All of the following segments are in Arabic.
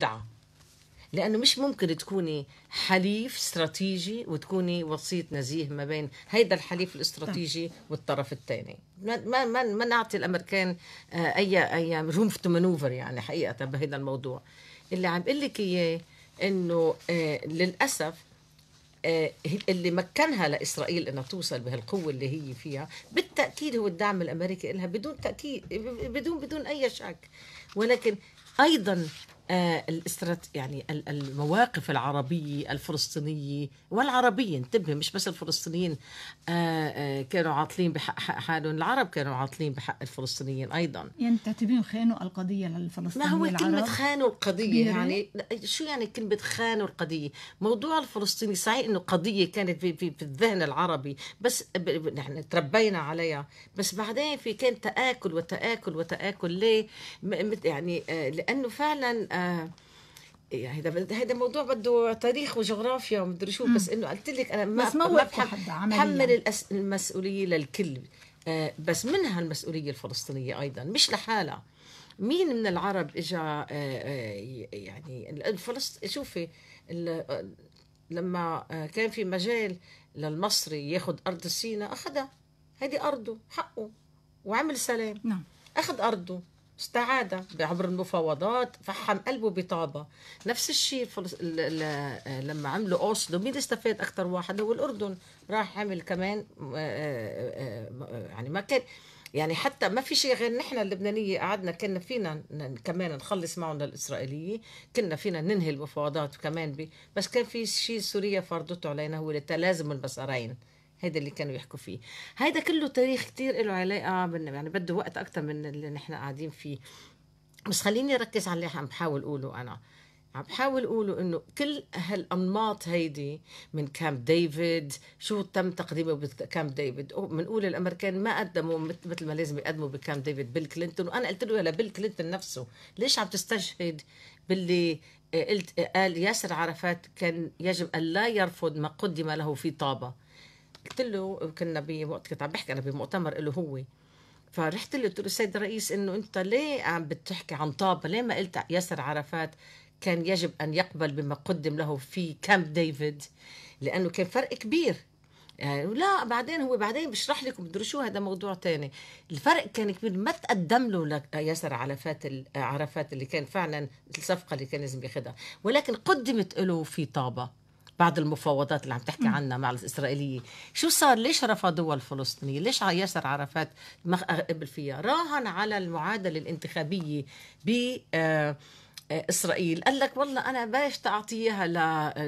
دعم لأنه مش ممكن تكوني حليف استراتيجي وتكوني وسيط نزيه ما بين هيدا الحليف الاستراتيجي والطرف الثاني. ما ما ما, نعطي الأمريكان آه، اي أي room to maneuver يعني حقيقة بهذا الموضوع. اللي عم بقول لك إياه إنه آه، للأسف آه، اللي مكنها لإسرائيل إنها توصل بهالقوة اللي هي فيها بالتأكيد هو الدعم الأمريكي لها بدون تأكيد بدون بدون أي شك. ولكن أيضا الاسترات يعني ال- المواقف العربية الفلسطينية والعربية انتبه مش بس الفلسطينيين آه، آه، كانوا عاطلين بحق حق حالهم العرب كانوا عاطلين بحق الفلسطينيين أيضا يعني تعتبرين خانوا القضية ما للفلسطينيين هو كلمة خانوا القضية. يعني شو يعني كلمة خانوا القضية؟ موضوع الفلسطيني صحيح إنه قضية كانت في, في, في الذهن العربي بس نحن تربينا عليها بس بعدين في كان تآكل وتآكل وتآكل ليه؟ يعني آه، لأنه فعلا آه، يعني هذا هذا موضوع بده تاريخ وجغرافيا ومدري شو بس إنه قلت لك أنا ما بس ما. بحمل الأس- المسؤولية للكل آه، بس منها المسؤولية الفلسطينية أيضا مش لحالها. مين من العرب اجى آه، آه، يعني الفلسط شوفي لما كان في مجال للمصري ياخذ أرض سيناء أخذها. هذه أرضه حقه وعمل سلام. نعم. أخذ أرضه. استعاد عبر المفاوضات فحم قلبه بطابة. نفس الشيء الفلس... ال... ال... لما عملوا أوسلو مين استفاد أكثر واحد هو الأردن. راح عمل كمان آه، آه، آه، يعني ما كان يعني حتى ما في شيء غير نحن اللبنانية قعدنا كنا فينا كمان نخلص معهم للإسرائيلية كنا فينا ننهي المفاوضات كمان بي بس كان في شيء سوريا فرضته علينا هو تلازم المسارين هيدا اللي كانوا يحكوا فيه. هيدا كله تاريخ كتير له علاقة بن- يعني بده وقت أكتر من اللي نحن قاعدين فيه. بس خليني أركز على اللي عم بحاول أقوله أنا. عم بحاول أقوله إنه كل هالأنماط هيدي من كامب ديفيد شو تم تقديمه بكامب ديفيد؟ بنقول الأمريكان ما قدموا مث- مثل ما لازم يقدموا بكامب ديفيد بيل كلينتون. وأنا قلت له لبيل كلينتون نفسه ليش عم تستشهد باللي قلت قال ياسر عرفات كان يجب أن لا يرفض ما قدم له في طابة؟ قلت له كنا بوقت كنت عم بحكي أنا بمؤتمر له هو. فرحت له قلت له سيد الرئيس إنه أنت ليه عم بتحكي عن طابة؟ ليه ما قلت ياسر عرفات كان يجب أن يقبل بما قدم له في كامب ديفيد؟ لأنه كان فرق كبير. يعني لا بعدين هو بعدين بشرح لكم شو هذا موضوع تاني. الفرق كان كبير. ما تقدم له ياسر عرفات عرفات اللي كان فعلا الصفقة اللي كان لازم ياخذها ولكن قدمت له في طابة. بعد المفاوضات اللي عم تحكي عنها مع الإسرائيلية. شو صار؟ ليش رفضوها الفلسطينية ليش ياسر عرفات ما قبل فيها؟ راهن على المعادلة الانتخابية ب آه، آه، إسرائيل. قال لك والله أنا باش تعطيها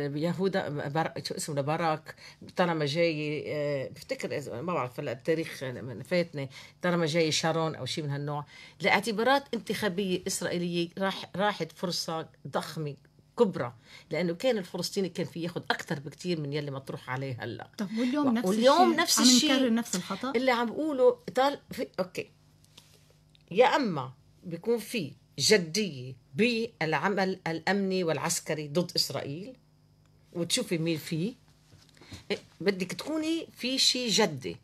ليهودا بر... شو اسمه لبراك طالما جاي آه، بفتكر ما بعرف هلا التاريخ من فاتني. طالما جاي شارون أو شيء من هالنوع. لأعتبارات انتخابية إسرائيلية راح راحت فرصة ضخمة كبرى لأنه كان الفلسطيني كان في ياخذ أكثر بكثير من يلي مطروح عليه هلأ. طب واليوم نفس واليوم الشيء نفس عم الشيء. نكرر نفس الخطأ؟ اللي عم بقوله طال في أوكي. يا أما بيكون في جدية بالعمل الأمني والعسكري ضد إسرائيل وتشوفي مين فيه بدك تكوني في شيء جدي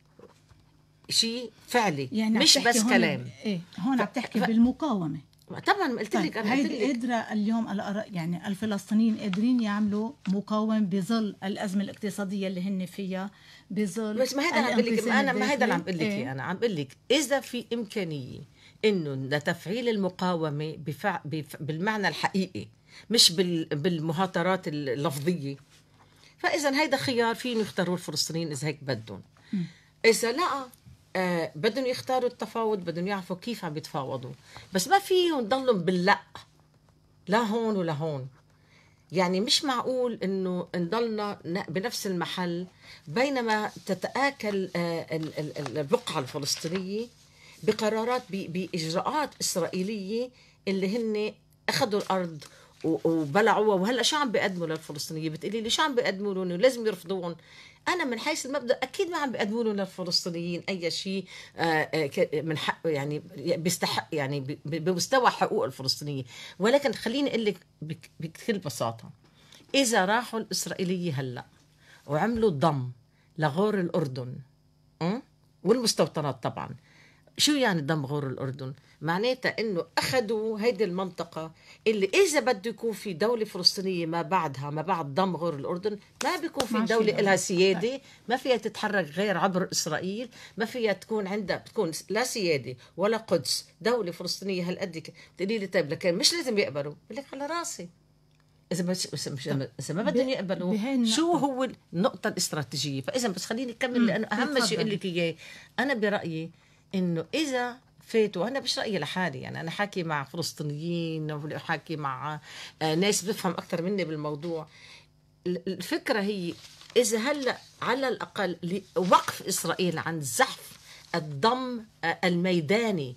شيء فعلي يعني عم مش بس هون- كلام. إيه هون عم تحكي ف- بالمقاومة. طبعا قلت لك طيب أنا قلت هيدي لك قدرة اليوم يعني الفلسطينيين قادرين يعملوا مقاوم بظل الأزمة الاقتصادية اللي هن فيها بظل بس ما هذا عم بقول لك أنا ما هذا اللي عم. بقول لك إيه. أنا عم بقول لك إذا في إمكانية إنه لتفعيل المقاومة بفع... بف... بالمعنى الحقيقي مش بال... بالمهاترات اللفظية فاذا هيدا خيار فيهم يختاروا الفلسطينيين إذا هيك بدهم إذا لا آه بدهم يختاروا التفاوض بدهم يعرفوا كيف عم يتفاوضوا. بس ما فيهم ضلهم باللا لا هون ولا هون. يعني مش معقول إنه نضلنا بنفس المحل بينما تتآكل آه، ال- ال- ال- البقعة الفلسطينية بقرارات بإجراءات إسرائيلية اللي هن أخذوا الأرض وبلعوها. وهلأ شو عم بيقدموا للفلسطينية بتقولي لي شو عم بيقدموا لهم لازم يرفضوهم. أنا من حيث المبدأ أكيد ما عم بيقدموا لهم للفلسطينيين أي شيء آه، آه، من حق يعني بيستحق يعني بمستوى حقوق الفلسطينية ولكن خليني أقول لك بك- بكل بساطة إذا راحوا الإسرائيلية هلأ وعملوا ضم لغور الأردن أم؟ والمستوطنات طبعا شو يعني ضم غور الأردن معناتها إنه اخذوا هيدي المنطقة اللي إذا بده يكون في دولة فلسطينية ما بعدها ما بعد ضم غور الأردن ما بيكون في دوله دولة. لها سيادة ما فيها تتحرك غير عبر إسرائيل ما فيها تكون عندها بتكون لا سيادة ولا قدس دولة فلسطينية هالقد بتقولي لي طيب لكن مش لازم يقبلوا بقول لك على راسي إذا مش إذا ما بدهم يقبلوا. شو هو النقطة الاستراتيجية فإذا بس خليني أكمل لأنه أهم شيء. أقول لك إياه أنا برأيي إنه إذا فاتوا أنا مش رأيي لحالي يعني أنا حاكي مع فلسطينيين وحاكي مع آه، ناس بفهم أكثر مني بالموضوع. ال- الفكرة هي إذا هلأ على الأقل وقف إسرائيل عن زحف الضم آه، الميداني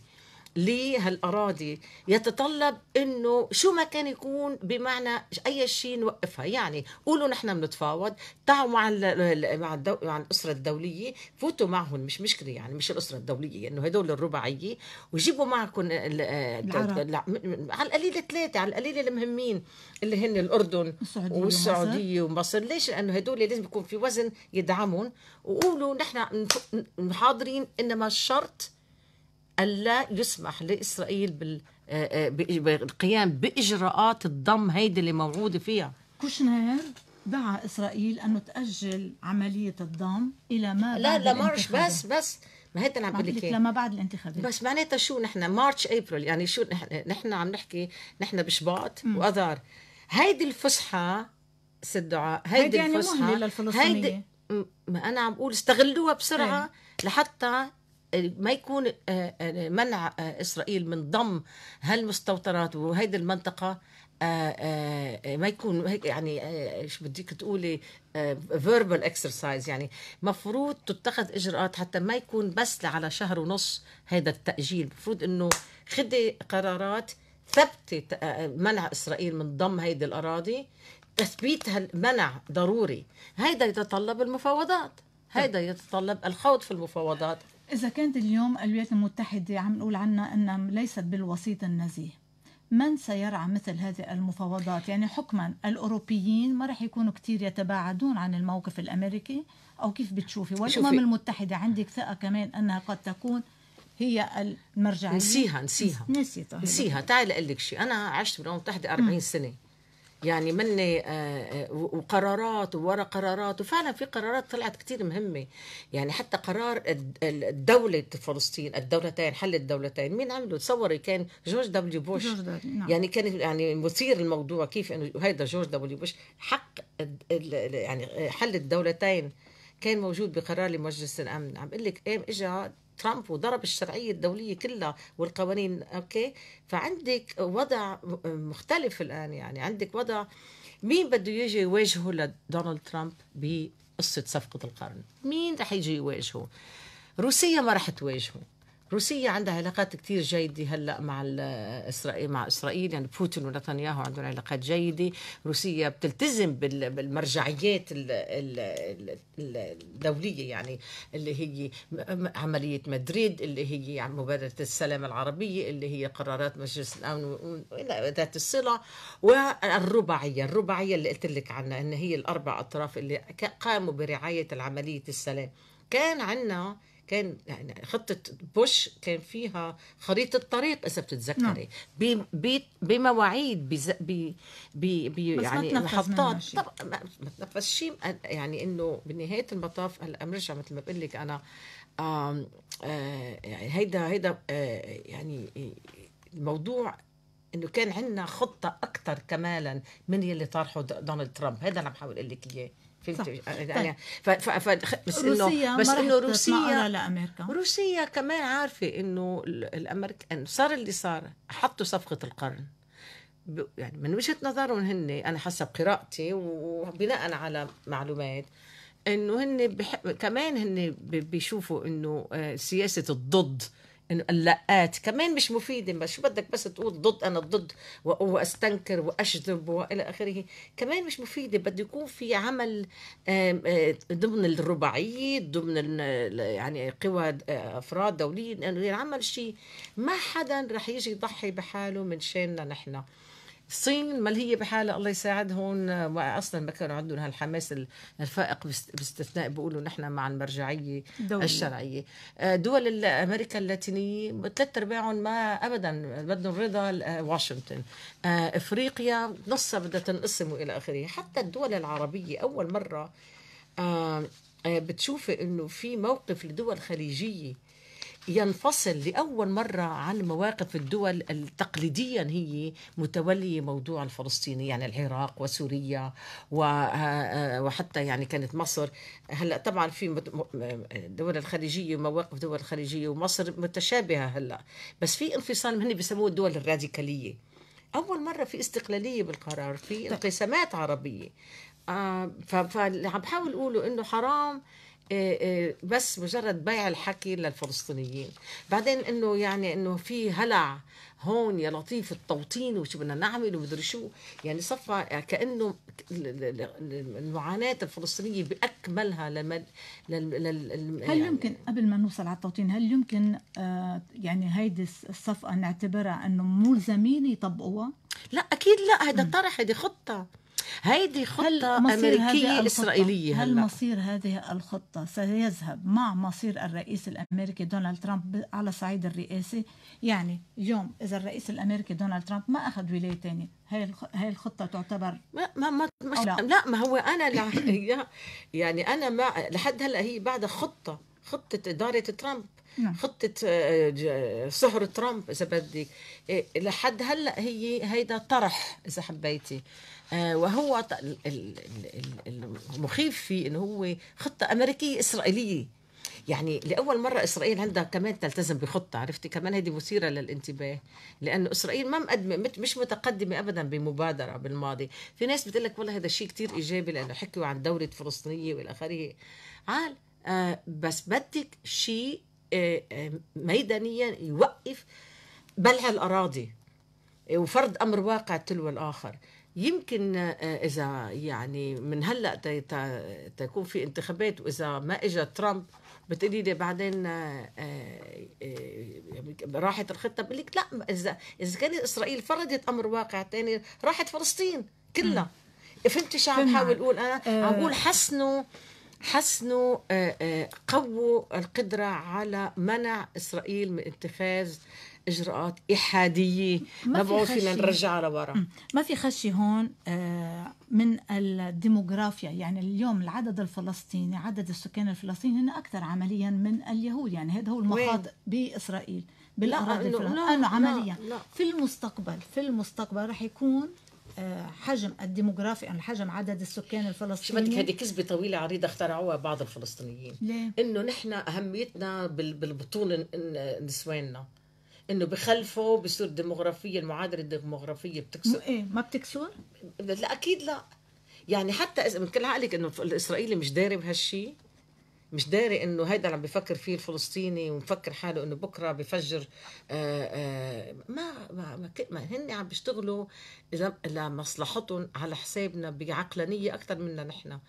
لهالاراضي يتطلب إنه شو ما كان يكون بمعنى أي شيء نوقفها. يعني قولوا نحن بنتفاوض تعوا مع ال ال- مع الدو مع الأسرة الدولية فوتوا معهم مش مشكلة يعني مش الأسرة الدولية إنه هدول الرباعية وجيبوا معكم ال- م- م- على القليله ثلاثة على القليله المهمين اللي هن الأردن السعودية والسعودية ومصر. ليش؟ لأنه هدول لازم يكون في وزن يدعمهم. وقولوا نحن حاضرين إنما الشرط ألا يسمح لإسرائيل بال آه، آه، بالقيام بإجراءات الضم هيدي اللي موجودة فيها. كوشنير دعا إسرائيل انه تأجل عملية الضم إلى ما لا بعد ل March. بس بس ما هيدا اللي عم بقول لك. لما بعد الانتخابات. بس معناتها شو نحن؟ March April يعني شو نحن؟ نحن عم نحكي نحن بشباط وأذار. هيدي الفسحة ست دعاء هيدي, هيدي يعني الفسحة للفلسطينية. هيدي ما أنا عم بقول استغلوها بسرعة لحتى ما يكون آه، آه، منع آه، إسرائيل من ضم هالمستوطنات وهيدي المنطقة ما يكون هيك يعني شو بديك تقولي verbal exercise يعني مفروض تتخذ إجراءات حتى ما يكون بس على شهر ونص هذا التأجيل. مفروض إنه خدي قرارات ثبتت منع إسرائيل من ضم هيدي الأراضي تثبيت هالمنع ضروري. هيدا يتطلب المفاوضات. هيدا يتطلب الخوض في المفاوضات. إذا كانت اليوم الولايات المتحدة عم نقول عنها أنها ليست بالوسيط النزيه من سيرعى مثل هذه المفاوضات؟ يعني حكما الأوروبيين ما رح يكونوا كتير يتباعدون عن الموقف الأمريكي؟ أو كيف بتشوفي؟ والأمم. المتحدة عندك ثقة كمان أنها قد تكون هي المرجعية؟ نسيها نسيها. نسيتها. نسيها. تعال أقول لك شيء. أنا عشت بالأمم المتحدة 40 سنة. يعني مني آه، آه، وقرارات وورا قرارات وفعلا في قرارات طلعت كتير مهمة. يعني حتى قرار الدولة فلسطين الدولتين حل الدولتين مين عمله تصوري كان جورج دبليو بوش. جورج دبليو، نعم. يعني كان يعني مثير الموضوع كيف إنه هيدا جورج دبليو بوش حق يعني حل الدولتين كان موجود بقرار لمجلس الأمن. عم أقول لك إيه اجى ترامب وضرب الشرعية الدولية كلها والقوانين okay؟ فعندك وضع مختلف الآن يعني. عندك وضع مين بده يجي يواجهه لدونالد ترامب بقصة صفقة القرن؟ مين رح يجي يواجهه؟ روسيا ما رح تواجهه. روسيا عندها علاقات كتير جيدة هلأ مع اسرائيل مع إسرائيل يعني بوتين ونتنياهو عندهم علاقات جيدة، روسيا بتلتزم بال- بالمرجعيات ال- ال- ال- الدولية يعني اللي هي عملية مدريد اللي هي يعني مبادرة السلام العربية اللي هي قرارات مجلس وإلى ذات الصلة والرباعية، الرباعية اللي قلت لك عنها إن هي الأربع أطراف اللي قاموا برعاية العملية السلام. كان عندنا كان يعني خطة بوش كان فيها خريطة طريق إذا بتتذكري ب- بمواعيد ب يعني محطات. طبعا ما تنفذ شيء يعني إنه بنهاية المطاف هلا بنرجع مثل ما بقول لك أنا آم، آه، يعني هيدا هيدا آه، يعني الموضوع إنه كان عندنا خطة أكثر كمالا من يلي طرحه دونالد ترامب هذا اللي عم بحاول أقول لك إياه. فهمت؟ يعني ف ف ف بس إنه بس إنه روسيا لأمريكا. روسيا كمان عارفة إنه ال- الامريكان صار اللي صار حطوا صفقة القرن. يعني من وجهة نظرهم هن أنا حسب قراءتي وبناء على معلومات إنه هن بح... كمان هن بيشوفوا إنه آه، سياسة الضد إنه اللقات كمان مش مفيدة بس شو بدك بس تقول ضد أنا ضد وأستنكر وأشذب وإلى آخره. كمان مش مفيدة بده يكون في عمل ضمن الرباعية ضمن يعني قوى أفراد دوليين إنه ينعمل شيء ما حدا رح يجي يضحي بحاله من شاننا نحن. الصين ملهيه بحالها؟ الله يساعدهم أصلا ما كانوا عندهم هالحماس الفائق باست- باستثناء بيقولوا نحن مع المرجعية دولية. الشرعية. آه، دول ال- أمريكا اللاتينية ثلاث أرباعهم ما ابدا بدهم رضا آه، واشنطن. آه، إفريقيا نصها بدها تنقسم وإلى آخره. حتى الدول مرة آه، آه، بتشوفي إنه في موقف لدول خليجية ينفصل لأول مرة عن مواقف الدول التقليديا هي متولية موضوع الفلسطيني يعني العراق وسوريا آه، وحتى يعني كانت مصر. هلأ طبعا في الدول الخليجية مواقف دول الخليجية ومصر متشابهة هلأ. بس في انفصال هن بيسموه الدول الراديكالية. أول مرة في استقلالية بالقرار في انقسامات عربية. آه فاللي عم بحاول أقوله إنه حرام بس مجرد بيع الحكي للفلسطينيين. بعدين إنه يعني إنه في هلع هون يا لطيف التوطين وشو بدنا نعمل ومدري شو. يعني صفى كأنه ال- ال- ال- المعاناة الفلسطينية بأكملها لما لل لل هل يعني يمكن قبل ما نوصل على التوطين هل يمكن آه يعني هيدي الصفقة نعتبرها أنه ملزمين يطبقوها؟ لا أكيد لا. هيدا طرح هيدي خطة. هذه أمريكية الخطة- إسرائيلية هل مصير هذه الخطة سيذهب مع مصير الرئيس الأمريكي دونالد ترامب على صعيد الرئاسي يعني اليوم إذا الرئيس الأمريكي دونالد ترامب ما أخذ ولاية تانية هاي الخ- هاي الخطة تعتبر ما ما ما مش لا. لا. ما هو أنا لا يعني أنا ما لحد هلأ هي بعد خطة خطة إدارة ترامب نعم. خطة آه، ج- سهر ترامب إذا بدك إيه، لحد هلأ هي هيدا طرح إذا حبيتي آه، وهو ال- ال- المخيف فيه إنه هو خطة أمريكية إسرائيلية. يعني لأول مرة إسرائيل عندها كمان تلتزم بخطة عرفتي؟ كمان هذه مثيرة للانتباه لأنه إسرائيل ما مقدمة مت- مش متقدمة أبدا بمبادرة بالماضي. في ناس بتقول لك والله هذا شيء كتير إيجابي لأنه حكوا عن دولة فلسطينية والى آخره. عال آه بس بدك شيء آه آه ميدانيا يوقف بلع الأراضي وفرض أمر واقع تلو الآخر. يمكن آه، إذا يعني من هلأ تكون في انتخابات وإذا ما اجى ترامب بتقولي لي بعدين آه، آه، آه، راحت الخطة بقول لك لا إذا إذا كانت إسرائيل فرضت أمر واقع تاني راحت فلسطين كلها فهمتي شو عم. بحاول أقول أنا. عم بقول حسنوا حسنوا قووا القدرة على منع إسرائيل من اتخاذ إجراءات إحادية. ما بعود فينا. نرجعها لورا. ما في خشي هون آه، من الديموغرافيا. يعني اليوم العدد الفلسطيني عدد السكان الفلسطيني هن أكثر عمليا من اليهود. يعني هذا هو المخاط بإسرائيل بالأراضي إنه الفلسطينية. لا، أنه لا، عمليا. لا. في المستقبل في المستقبل رح يكون آه، حجم الديموغرافي يعني حجم عدد السكان شو بدك؟ الفلسطينيين هذه كذبة طويلة عريضة اخترعوها بعض الفلسطينيين. ليه؟ إنه نحن أهميتنا بال- بالبطولة ن- ن- نسواننا. إنه بخلفوا بصير الديموغرافية المعادلة الديموغرافية بتكسر إيه ما بتكسر؟ لا أكيد لا يعني حتى إذا من كل عقلك إنه الإسرائيلي مش داري بهالشيء مش داري إنه هيدا اللي عم بفكر فيه الفلسطيني ومفكر حاله إنه بكرة بفجر آآ آآ ما ما ما, ك- ما هن عم بيشتغلوا لمصلحتهم على حسابنا بعقلانية أكثر منا نحن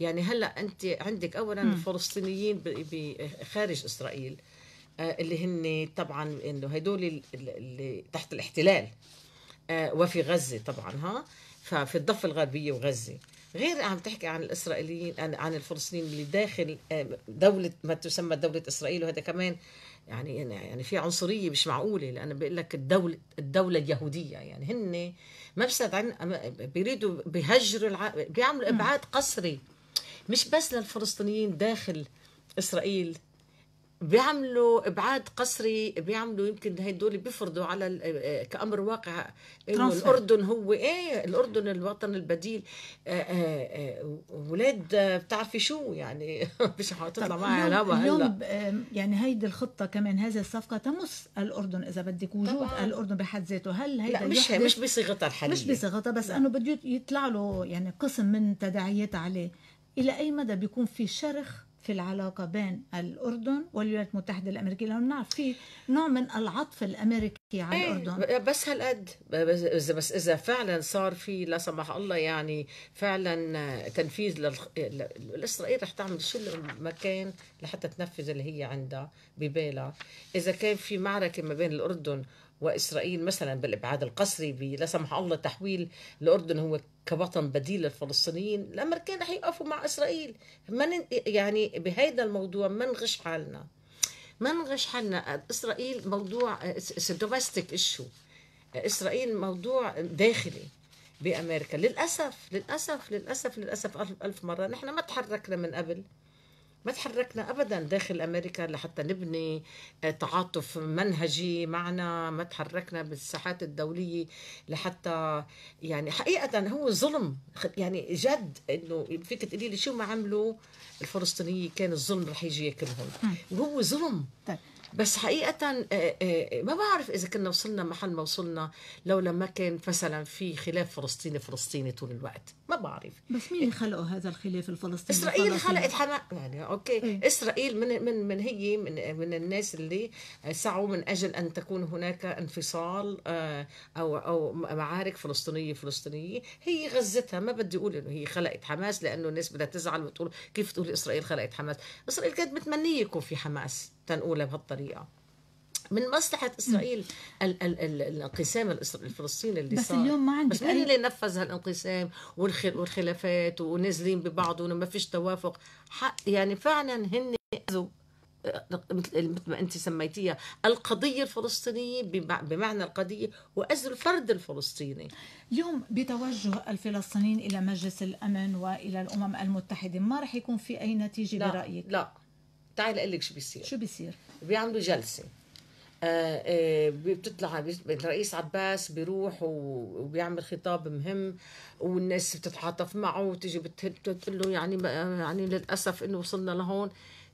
يعني هلأ أنت عندك اولا. الفلسطينيين خارج إسرائيل آه، اللي هن طبعا إنه هدول ال- ال- اللي تحت الاحتلال. آه، وفي غزة طبعا ها؟ ففي الضفة الغربية وغزة. غير عم تحكي عن الإسرائيليين عن, الفلسطينيين اللي داخل آه، دولة ما تسمى دولة إسرائيل وهذا كمان يعني يعني في عنصرية مش معقولة لأنه بيقول لك الدولة الدولة اليهودية. يعني هن ما بسد عن بيريدوا بيهجروا الع... بيعملوا إبعاد قسري. مش بس للفلسطينيين داخل إسرائيل. بيعملوا إبعاد قسري بيعملوا يمكن هدول بيفرضوا على ال- كأمر واقع. إنه. الأردن هو إيه الأردن الوطن البديل. آه، آه، آه، آه، بتعرفي شو؟ يعني مش حتطلع معي الهوا هلا. اليوم يعني هيدي الخطة كمان هذه الصفقة تمس الأردن إذا بدك وجود طبعاً. الأردن بحد ذاته. هل هيدا لا مش مش بصيغتها الحالية. مش بصيغتها بس لا. إنه بده يطلع له يعني قسم من تداعيات عليه. إلى أي مدى بيكون في شرخ في العلاقة بين الأردن والولايات المتحدة الأمريكية لأنه بنعرف في نوع من العطف الأمريكي على إيه، الأردن. بس هالقد. بس اذا بس إذا فعلا صار في لا سمح الله يعني فعلا تنفيذ لل... ل- إسرائيل رح تعمل شو المكان لحتى تنفذ اللي هي عندها ببالها. إذا كان في معركة ما بين الأردن وإسرائيل مثلا بالإبعاد القسري لا سمح الله تحويل الأردن هو كوطن بديل للفلسطينيين الأمريكان رح يقفوا مع إسرائيل. ما نن- يعني بهذا الموضوع ما نغش حالنا؟ ما نغش حالنا؟ إسرائيل موضوع domestic issue إسرائيل موضوع داخلي بأمريكا. للأسف للأسف للأسف للأسف ألف, ألف مرة. نحن ما تحركنا من قبل. ما تحركنا ابدا داخل أمريكا لحتى نبني آه، تعاطف منهجي معنا. ما تحركنا بالساحات الدولية لحتى يعني حقيقة هو ظلم. يعني جد إنه فيك تقولي لي شو ما عملوا الفلسطينيين كان الظلم رح يجي ياكلهم. وهو ظلم. طيب. بس حقيقة آه، آه، ما بعرف إذا كنا وصلنا محل ما وصلنا لولا ما كان مثلا في خلاف فلسطيني فلسطيني طول الوقت. ما بعرف. بس مين اللي خلقوا هذا الخلاف الفلسطيني؟ الفلسطيني؟ خلقت حما يعني أوكي. إيه. إسرائيل من من من هي من من الناس اللي سعوا من أجل أن تكون هناك انفصال آه، أو أو معارك فلسطينية فلسطينية. هي غزتها. ما بدي أقول إنه هي خلقت حماس لأنه الناس بدها تزعل وتقول كيف تقول إسرائيل خلقت حماس. إسرائيل كانت متمنية يكون في حماس. تنقولها بهالطريقة. من مصلحة إسرائيل ال- ال- ال- الانقسام الفلسطيني اللي بس صار اليوم ما عندك بس مين اللي نفذ هالانقسام؟ والخ- والخلافات ونازلين ببعض وما فيش توافق. حق يعني فعلا هن أخذوا مثل مثل ما أنت سميتيها القضية الفلسطينية بمع- بمعنى القضية واجر الفرد الفلسطيني. اليوم بتوجه الفلسطينيين إلى مجلس الأمن وإلى الأمم المتحدة ما راح يكون في أي نتيجة لا برأيك؟ لا. تعال أقول لك شو بيصير. شو بيصير؟ بيعملوا جلسة. آه، آه، بتطلع الرئيس عباس بيروح وبيعمل خطاب مهم والناس بتتعاطف معه وتجي بت- بتقول له يعني يعني للأسف إنه وصلنا لهون.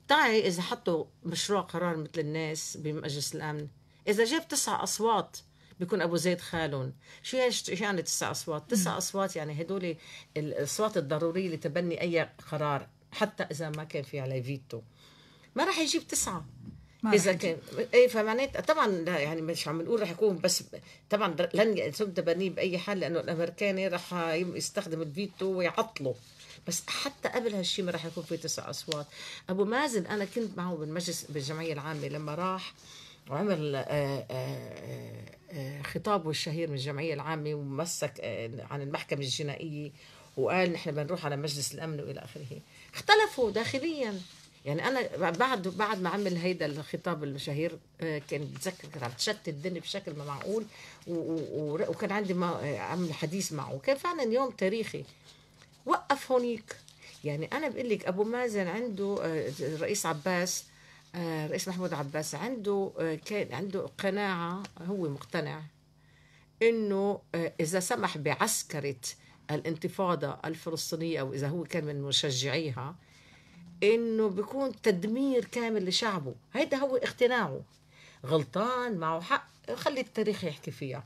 تعي إذا حطوا مشروع قرار مثل الناس بمجلس الأمن. إذا جاب تسع أصوات بيكون أبو زيد خالون شو يعني شو يعني تسع أصوات؟ تسع أصوات يعني هدول الأصوات الضرورية لتبني أي قرار حتى إذا ما كان في عليه فيتو. ما راح يجيب تسعة. ما إذا كان إيه فمعناتها طبعا لا يعني مش عم نقول رح يكون بس طبعا لن يتم تبنيه بأي حال لأنه الأمريكاني رح يستخدم الفيتو ويعطله. بس حتى قبل هالشيء ما راح يكون في تسع أصوات. أبو مازن أنا كنت معه بالمجلس بالجمعية العامة لما راح وعمل آه، آه، آه، خطابه الشهير من الجمعية العامة ومسك عن المحكمة الجنائية وقال نحن بنروح على مجلس الأمن وإلى آخره. اختلفوا داخليا. يعني أنا بعد بعد ما عمل هيدا الخطاب الشهير آه، كان بتذكر كانت عم تشتت الدنيا بشكل ما معقول وكان عندي ما آه، عمل حديث معه. كان فعلا يوم تاريخي. وقف هونيك. يعني أنا بقول لك أبو مازن عنده آه، الرئيس عباس الرئيس محمود عباس عنده كان عنده قناعة هو مقتنع إنه إذا سمح بعسكرة الانتفاضة الفلسطينية أو إذا هو كان من مشجعيها إنه بيكون تدمير كامل لشعبه. هيدا هو اقتناعه. غلطان معه حق. خلي التاريخ يحكي فيها.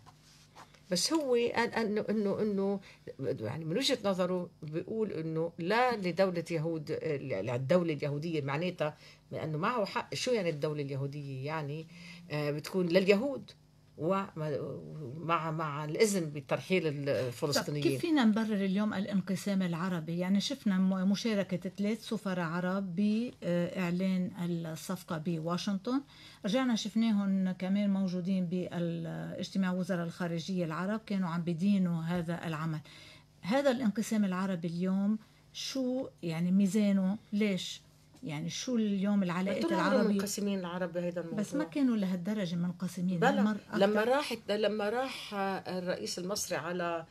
بس هو قال انه انه إنه يعني من وجهة نظره بيقول إنه لا لدولة يهود للدوله اليهودية معناتها لأنه معه حق. شو يعني الدولة اليهودية؟ يعني آه، بتكون لليهود. ومع مع الإذن بترحيل طب كيف الفلسطينيين فينا نبرر اليوم الانقسام العربي؟ يعني شفنا م- مشاركة ثلاث سفراء عرب بإعلان الصفقة بواشنطن. رجعنا شفناهم كمان موجودين باجتماع وزراء الخارجية العرب كانوا عم بدينوا هذا العمل. هذا الانقسام العربي اليوم شو يعني ميزانه؟ ليش؟ يعني شو اليوم العلاقات طول عمرهم العربي منقسمين العرب بهذا الموضوع. بس ما كانوا لهالدرجة منقسمين. هالمر لما راحت لما راح الرئيس المصري على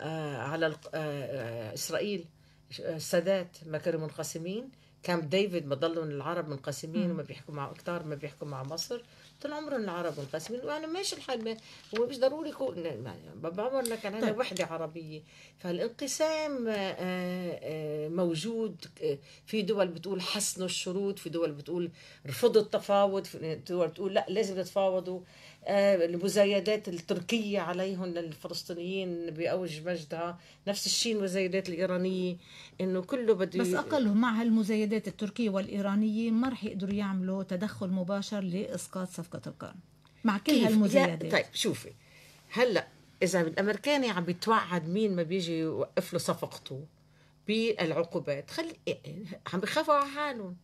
آه، على آه، آه، إسرائيل آه، السادات ما كانوا منقسمين. كامب ديفيد ما ضلوا العرب منقسمين. وما بيحكوا مع كتار ما بيحكوا مع مصر. طول عمرهم العرب منقسمين وأنا ماشي الحال ما- هو مش ضروري يكون يعني بعمرنا كان عندنا طيب. وحدة عربية فالانقسام آه، آه، موجود آه، في دول بتقول حسنوا الشروط في دول بتقول رفضوا التفاوض في دول بتقول لا لازم يتفاوضوا آه، المزايدات التركية عليهم للفلسطينيين بأوج مجدها. نفس الشيء المزايدات الإيرانية إنه كله بده بس أقل مع هالمزايدات التركية والإيرانية ما رح يقدروا يعملوا تدخل مباشر لإسقاط صفقة القرن. مع كل؟ هالمزايدات. طيب شوفي هلأ إذا الأمريكاني عم بيتوعد مين ما بيجي يوقف له صفقته بالعقوبات خلي عم بيخافوا على حالهم.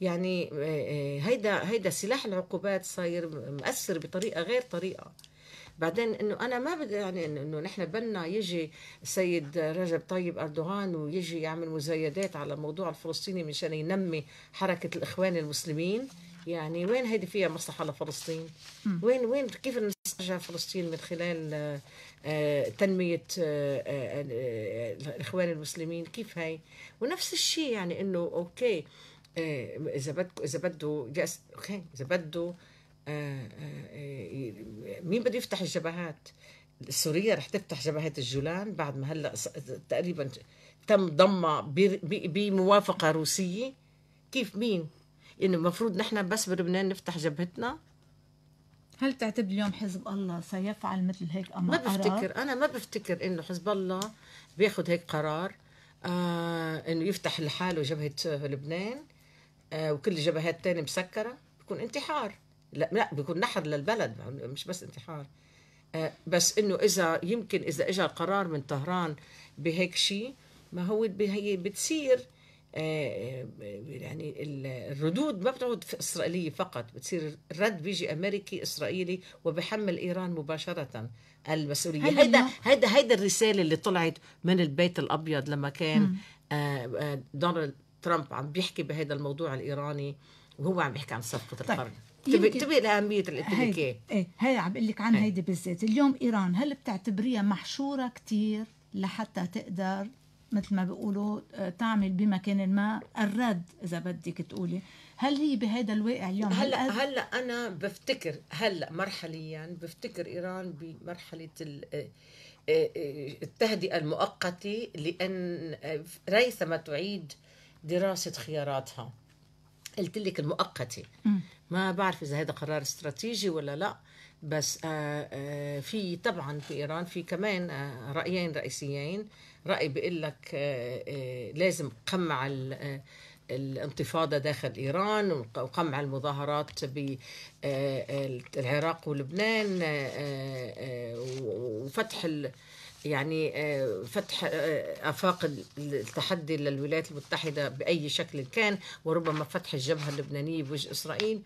يعني آه، آه، هيدا هيدا سلاح العقوبات صاير مؤثر بطريقة غير طريقة بعدين إنه أنا ما بدي يعني إنه نحن بدنا يجي السيد رجب طيب أردوغان ويجي يعمل مزايدات على الموضوع الفلسطيني مشان ينمي حركة الإخوان المسلمين يعني وين هيدي فيها مصلحة لفلسطين؟ وين وين كيف نسترجع فلسطين من خلال آه، تنمية الإخوان المسلمين كيف هي؟ ونفس الشيء يعني إنه okay إذا بدكم إذا بده جاس okay إذا بده آه، آه، آه، مين بده يفتح الجبهات؟ سوريا رح تفتح جبهات الجولان بعد ما هلأ تقريبا تم ضمها بر- ب- بموافقة روسية كيف مين؟ إنه المفروض نحن بس بلبنان نفتح جبهتنا هل تعتبر اليوم حزب الله سيفعل مثل هيك أم ما؟ بفتكر أنا ما بفتكر إنه حزب الله بياخذ هيك قرار آه إنه يفتح لحاله جبهة آه، لبنان آه وكل الجبهات الثانية مسكرة بيكون انتحار. لا لا بيكون نحر للبلد مش بس انتحار. آه بس إنه إذا يمكن إذا اجى قرار من طهران بهيك شيء ما هو هي بتصير آه، يعني ال- الردود ما بتعود في إسرائيلية فقط بتصير الرد بيجي أمريكي إسرائيلي وبحمل إيران مباشرة. المسؤولية. هيدا هيدا هيدا الرسالة اللي طلعت من البيت الأبيض لما كان آه، آه، دونالد ترامب عم بيحكي بهذا الموضوع الإيراني وهو عم بيحكي عن صفقة طيب، القرن. انتبه انتبه لأهمية اياه إيه هي عم بقول لك عن هي. هيدي بالذات. اليوم إيران هل بتعتبريها محشورة كتير لحتى تقدر مثل ما بيقولوا آه، تعمل بمكان ما؟ الرد إذا بدك تقولي. هل هي بهذا الواقع اليوم؟ هل هلا قد- هلا أنا بفتكر هلا مرحليا بفتكر إيران بمرحلة ال- آه، آه، التهدئة المؤقتة لأن ريثما تعيد دراسة خياراتها. قلت لك المؤقتة. ما بعرف إذا هذا قرار استراتيجي ولا لا بس آه، آه، في طبعا في إيران في كمان آه، رأيين رئيسيين. رأي بيقول لك لازم قمع ال- الانتفاضة داخل إيران وقمع المظاهرات بالعراق ولبنان وفتح يعني آه، فتح آه، آفاق التحدي للولايات المتحدة بأي شكل كان وربما فتح الجبهة اللبنانية بوجه إسرائيل.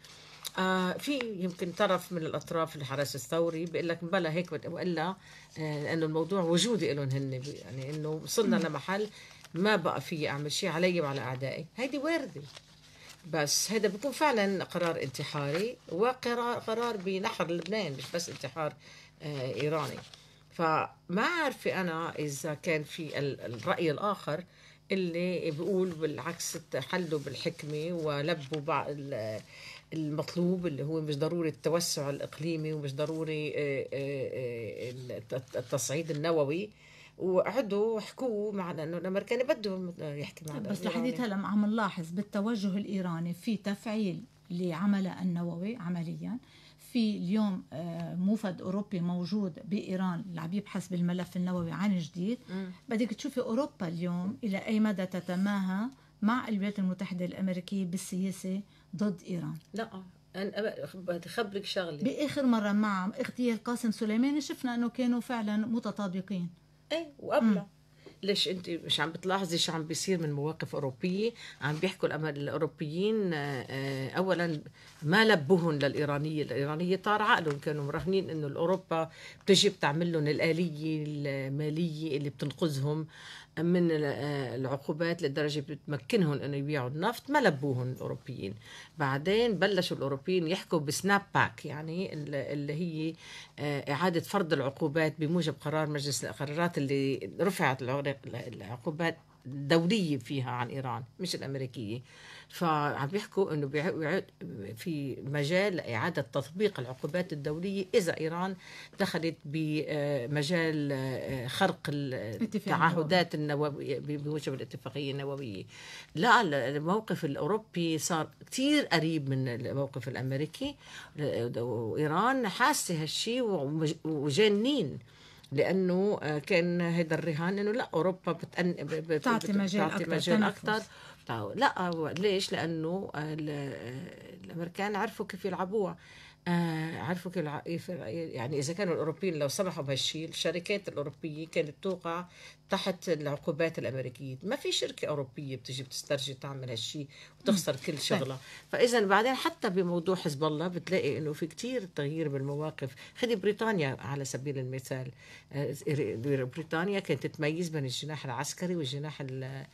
آه في يمكن طرف من الأطراف الحرس الثوري بيقول لك بلا هيك وإلا آه لأنه الموضوع وجودي لهم هن يعني إنه وصلنا لمحل ما بقى في أعمل شيء علي وعلى أعدائي. هيدي واردة بس هذا بيكون فعلا قرار انتحاري وقرار قرار بنحر لبنان مش بس انتحار آه إيراني. فما عارفه أنا إذا كان في ال- الرأي الآخر اللي بيقول بالعكس حلوا بالحكمة ولبوا بعض ال- المطلوب اللي هو مش ضروري التوسع الإقليمي ومش ضروري آه، آه، آه، الت- التصعيد النووي وقعدوا حكوا مع لأنه الامريكان بدهم يحكي مع بس. لحديت هلا عم نلاحظ بالتوجه الإيراني في تفعيل لعمله النووي عمليا في اليوم آه، موفد أوروبي موجود بإيران اللي عم يبحث بالملف النووي عن جديد. بدك تشوفي أوروبا اليوم إلى أي مدى تتماهى مع الولايات المتحدة الأمريكية بالسياسة ضد إيران؟ لا أنا بدي خبرك شغلة. بآخر مرة مع اغتيال قاسم سليماني شفنا أنه كانوا فعلا متطابقين. إيه وقبلها ليش انت مش عم بتلاحظي شو عم بيصير من مواقف أوروبية؟ عم بيحكوا الأوروبيين آه، اولا ما لبوهم للإيرانية الإيرانية طار عقلهم كانوا مراهنين إنه الأوروبا بتجي بتعمل لهم الآلية المالية اللي بتنقذهم. من آه، العقوبات لدرجة بتمكنهم إنه يبيعوا النفط ما لبوهم الأوروبيين. بعدين بلشوا الأوروبيين يحكوا بسناب باك يعني ال- اللي هي آه، إعادة فرض العقوبات بموجب قرار مجلس القرارات اللي رفعت العق- العقوبات الدولية فيها عن إيران مش الأمريكية. فعم بيحكوا إنه بيع- في مجال لاعاده تطبيق العقوبات الدولية إذا إيران دخلت بمجال آه، خرق التعهدات النووية بموجب الاتفاقية النووية. لا الموقف الأوروبي صار كتير قريب من الموقف الأمريكي. وايران حاسة هالشيء وجانين. لأنه آه، كان هذا الرهان إنه لا أوروبا بتأن... بتعطي مجال بتعطي أكتر، مجال. أكثر لا ليش؟ لأنه ال- الأمريكان عرفوا كيف يلعبوها. آه عارفوا كيف يعني إذا كانوا الأوروبيين لو سمحوا بهالشيء الشركات الأوروبية كانت توقع تحت العقوبات الأمريكية. ما في شركة أوروبية بتجي بتسترجي تعمل هالشيء وتخسر كل شغلها فإذا بعدين حتى بموضوع حزب الله بتلاقي إنه في كتير تغيير بالمواقف. خذي بريطانيا على سبيل المثال. آه، بريطانيا كانت تتميز بين الجناح العسكري والجناح ال-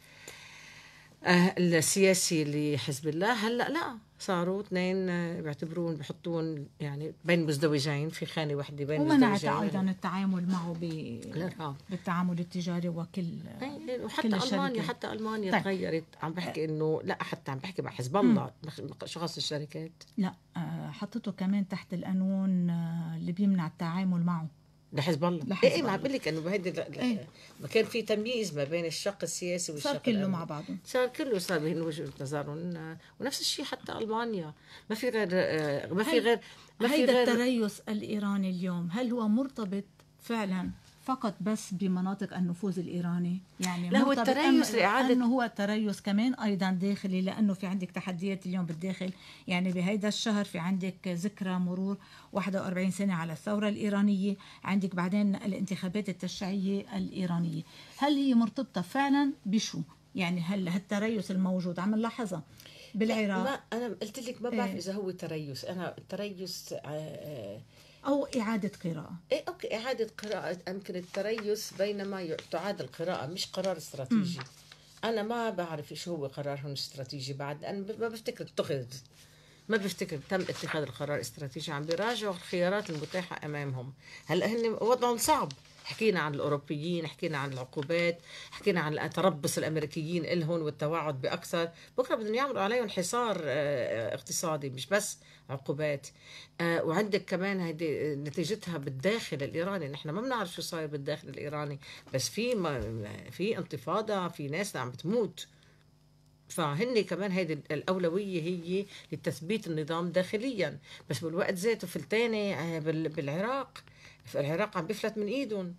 السياسي لحزب الله. هلأ لا صاروا اثنين آه، بيعتبرون بحطون يعني بين مزدوجين في خانة واحدة بين ومنعت أيضا التعامل معه ب... الارهاب بالتعامل التجاري وكل إيه، وحتى كل ألمانيا. حتى ألمانيا طيب. تغيرت. عم بحكي إنه لا حتى عم بحكي مع حزب الله شخص الشركات. لا آه، حطته كمان تحت القانون آه، اللي بيمنع التعامل معه. لحزب الله لحزب إيه إيه، ما الله. عم بقول لك انه بهيدي إيه. ما كان في تمييز ما بين الشق السياسي والشق صار كله. مع بعضه صار كله صار بين وجهة نظرهم ونفس الشيء حتى ألمانيا ما في غير آه، ما في غير ما في هيدا غير التريث الإيراني اليوم هل هو مرتبط فعلا فقط بس بمناطق النفوذ الإيراني. يعني لا، هو التريث لإعادة- أنه هو تريث كمان أيضا داخلي لأنه في عندك تحديات اليوم بالداخل. يعني بهيدا الشهر في عندك ذكرى مرور 41 سنة على الثورة الإيرانية عندك بعدين الانتخابات التشريعية الإيرانية. هل هي مرتبطة فعلا؟ بشو؟ يعني هل هالتريث الموجود؟ عم نلاحظها بالعراق. ما أنا قلت لك ما بعرف إيه. إذا هو تريث أنا التريث آه، آه، أو إعادة قراءة. إيه okay إعادة قراءة يمكن التريث بينما تعاد القراءة مش قرار استراتيجي. أنا ما بعرف إيش هو قرارهم الاستراتيجي بعد أنا ب- ما بفتكر اتخذ ما بفتكر تم اتخاذ القرار الاستراتيجي عم بيراجعوا الخيارات المتاحة أمامهم. هلأ هن وضعهم صعب. حكينا عن الأوروبيين حكينا عن العقوبات حكينا عن تربص الأمريكيين إلهم والتوعد بأكثر. بكرة بدهم يعملوا عليهم حصار آه، اقتصادي مش بس عقوبات. آه، وعندك كمان هيدي نتيجتها بالداخل الإيراني. نحن ما بنعرف شو صاير بالداخل الإيراني بس في في انتفاضة في ناس عم بتموت. فهن كمان هيدي الأولوية هي لتثبيت النظام داخليا. بس بالوقت ذاته في الثاني آه، بال- بالعراق العراق عم بيفلت من إيدهم.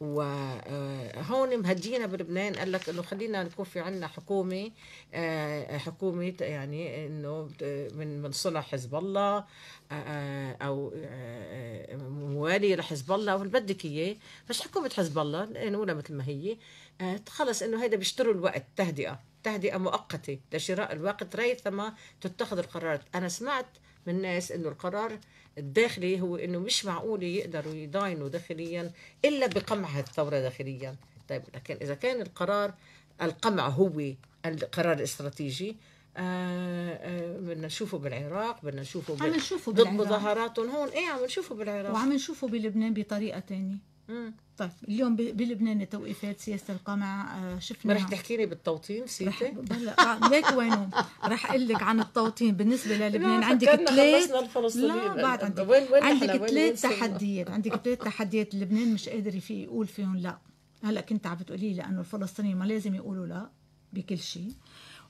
وهون مهدينا بلبنان قال لك إنه خلينا نكون في عنا حكومة آه، حكومة يعني إنه من من صنع حزب الله آه، آه، أو آه، مواليه لحزب الله واللي بدك اياه بس حكومة حزب الله نقولها مثل ما هي آه، خلص إنه هيدا بيشتروا الوقت تهدئة تهدئة مؤقتة لشراء الوقت ريثما تتخذ القرارات. أنا سمعت من ناس إنه القرار الداخلي هو إنه مش معقول يقدروا يداينوا داخليا إلا بقمع الثوره داخليا. طيب لكن إذا كان القرار القمع هو القرار الاستراتيجي آه، آه، بدنا نشوفه بالعراق بدنا نشوفه عم نشوفه ضد مظاهراتهم هون. إيه عم نشوفه بالعراق. وعم نشوفه بلبنان بطريقة تانية. مم. طيب اليوم بلبنان توقيفات سياسة القمع آه، ما شفنا رح تحكيني بالتوطين رح سيتي بلا آه، ليك وينهم؟ رح أقول لك عن التوطين. بالنسبة للبنان عندك ثلاث. لا بعد عندك وين وين عندك ثلاث؟ تحديات عندك ثلاث تحديات لبنان مش قادر في يقول فيهم لا. هلأ كنت عم بتقولي لي انه الفلسطينيين ما لازم يقولوا لا بكل شيء.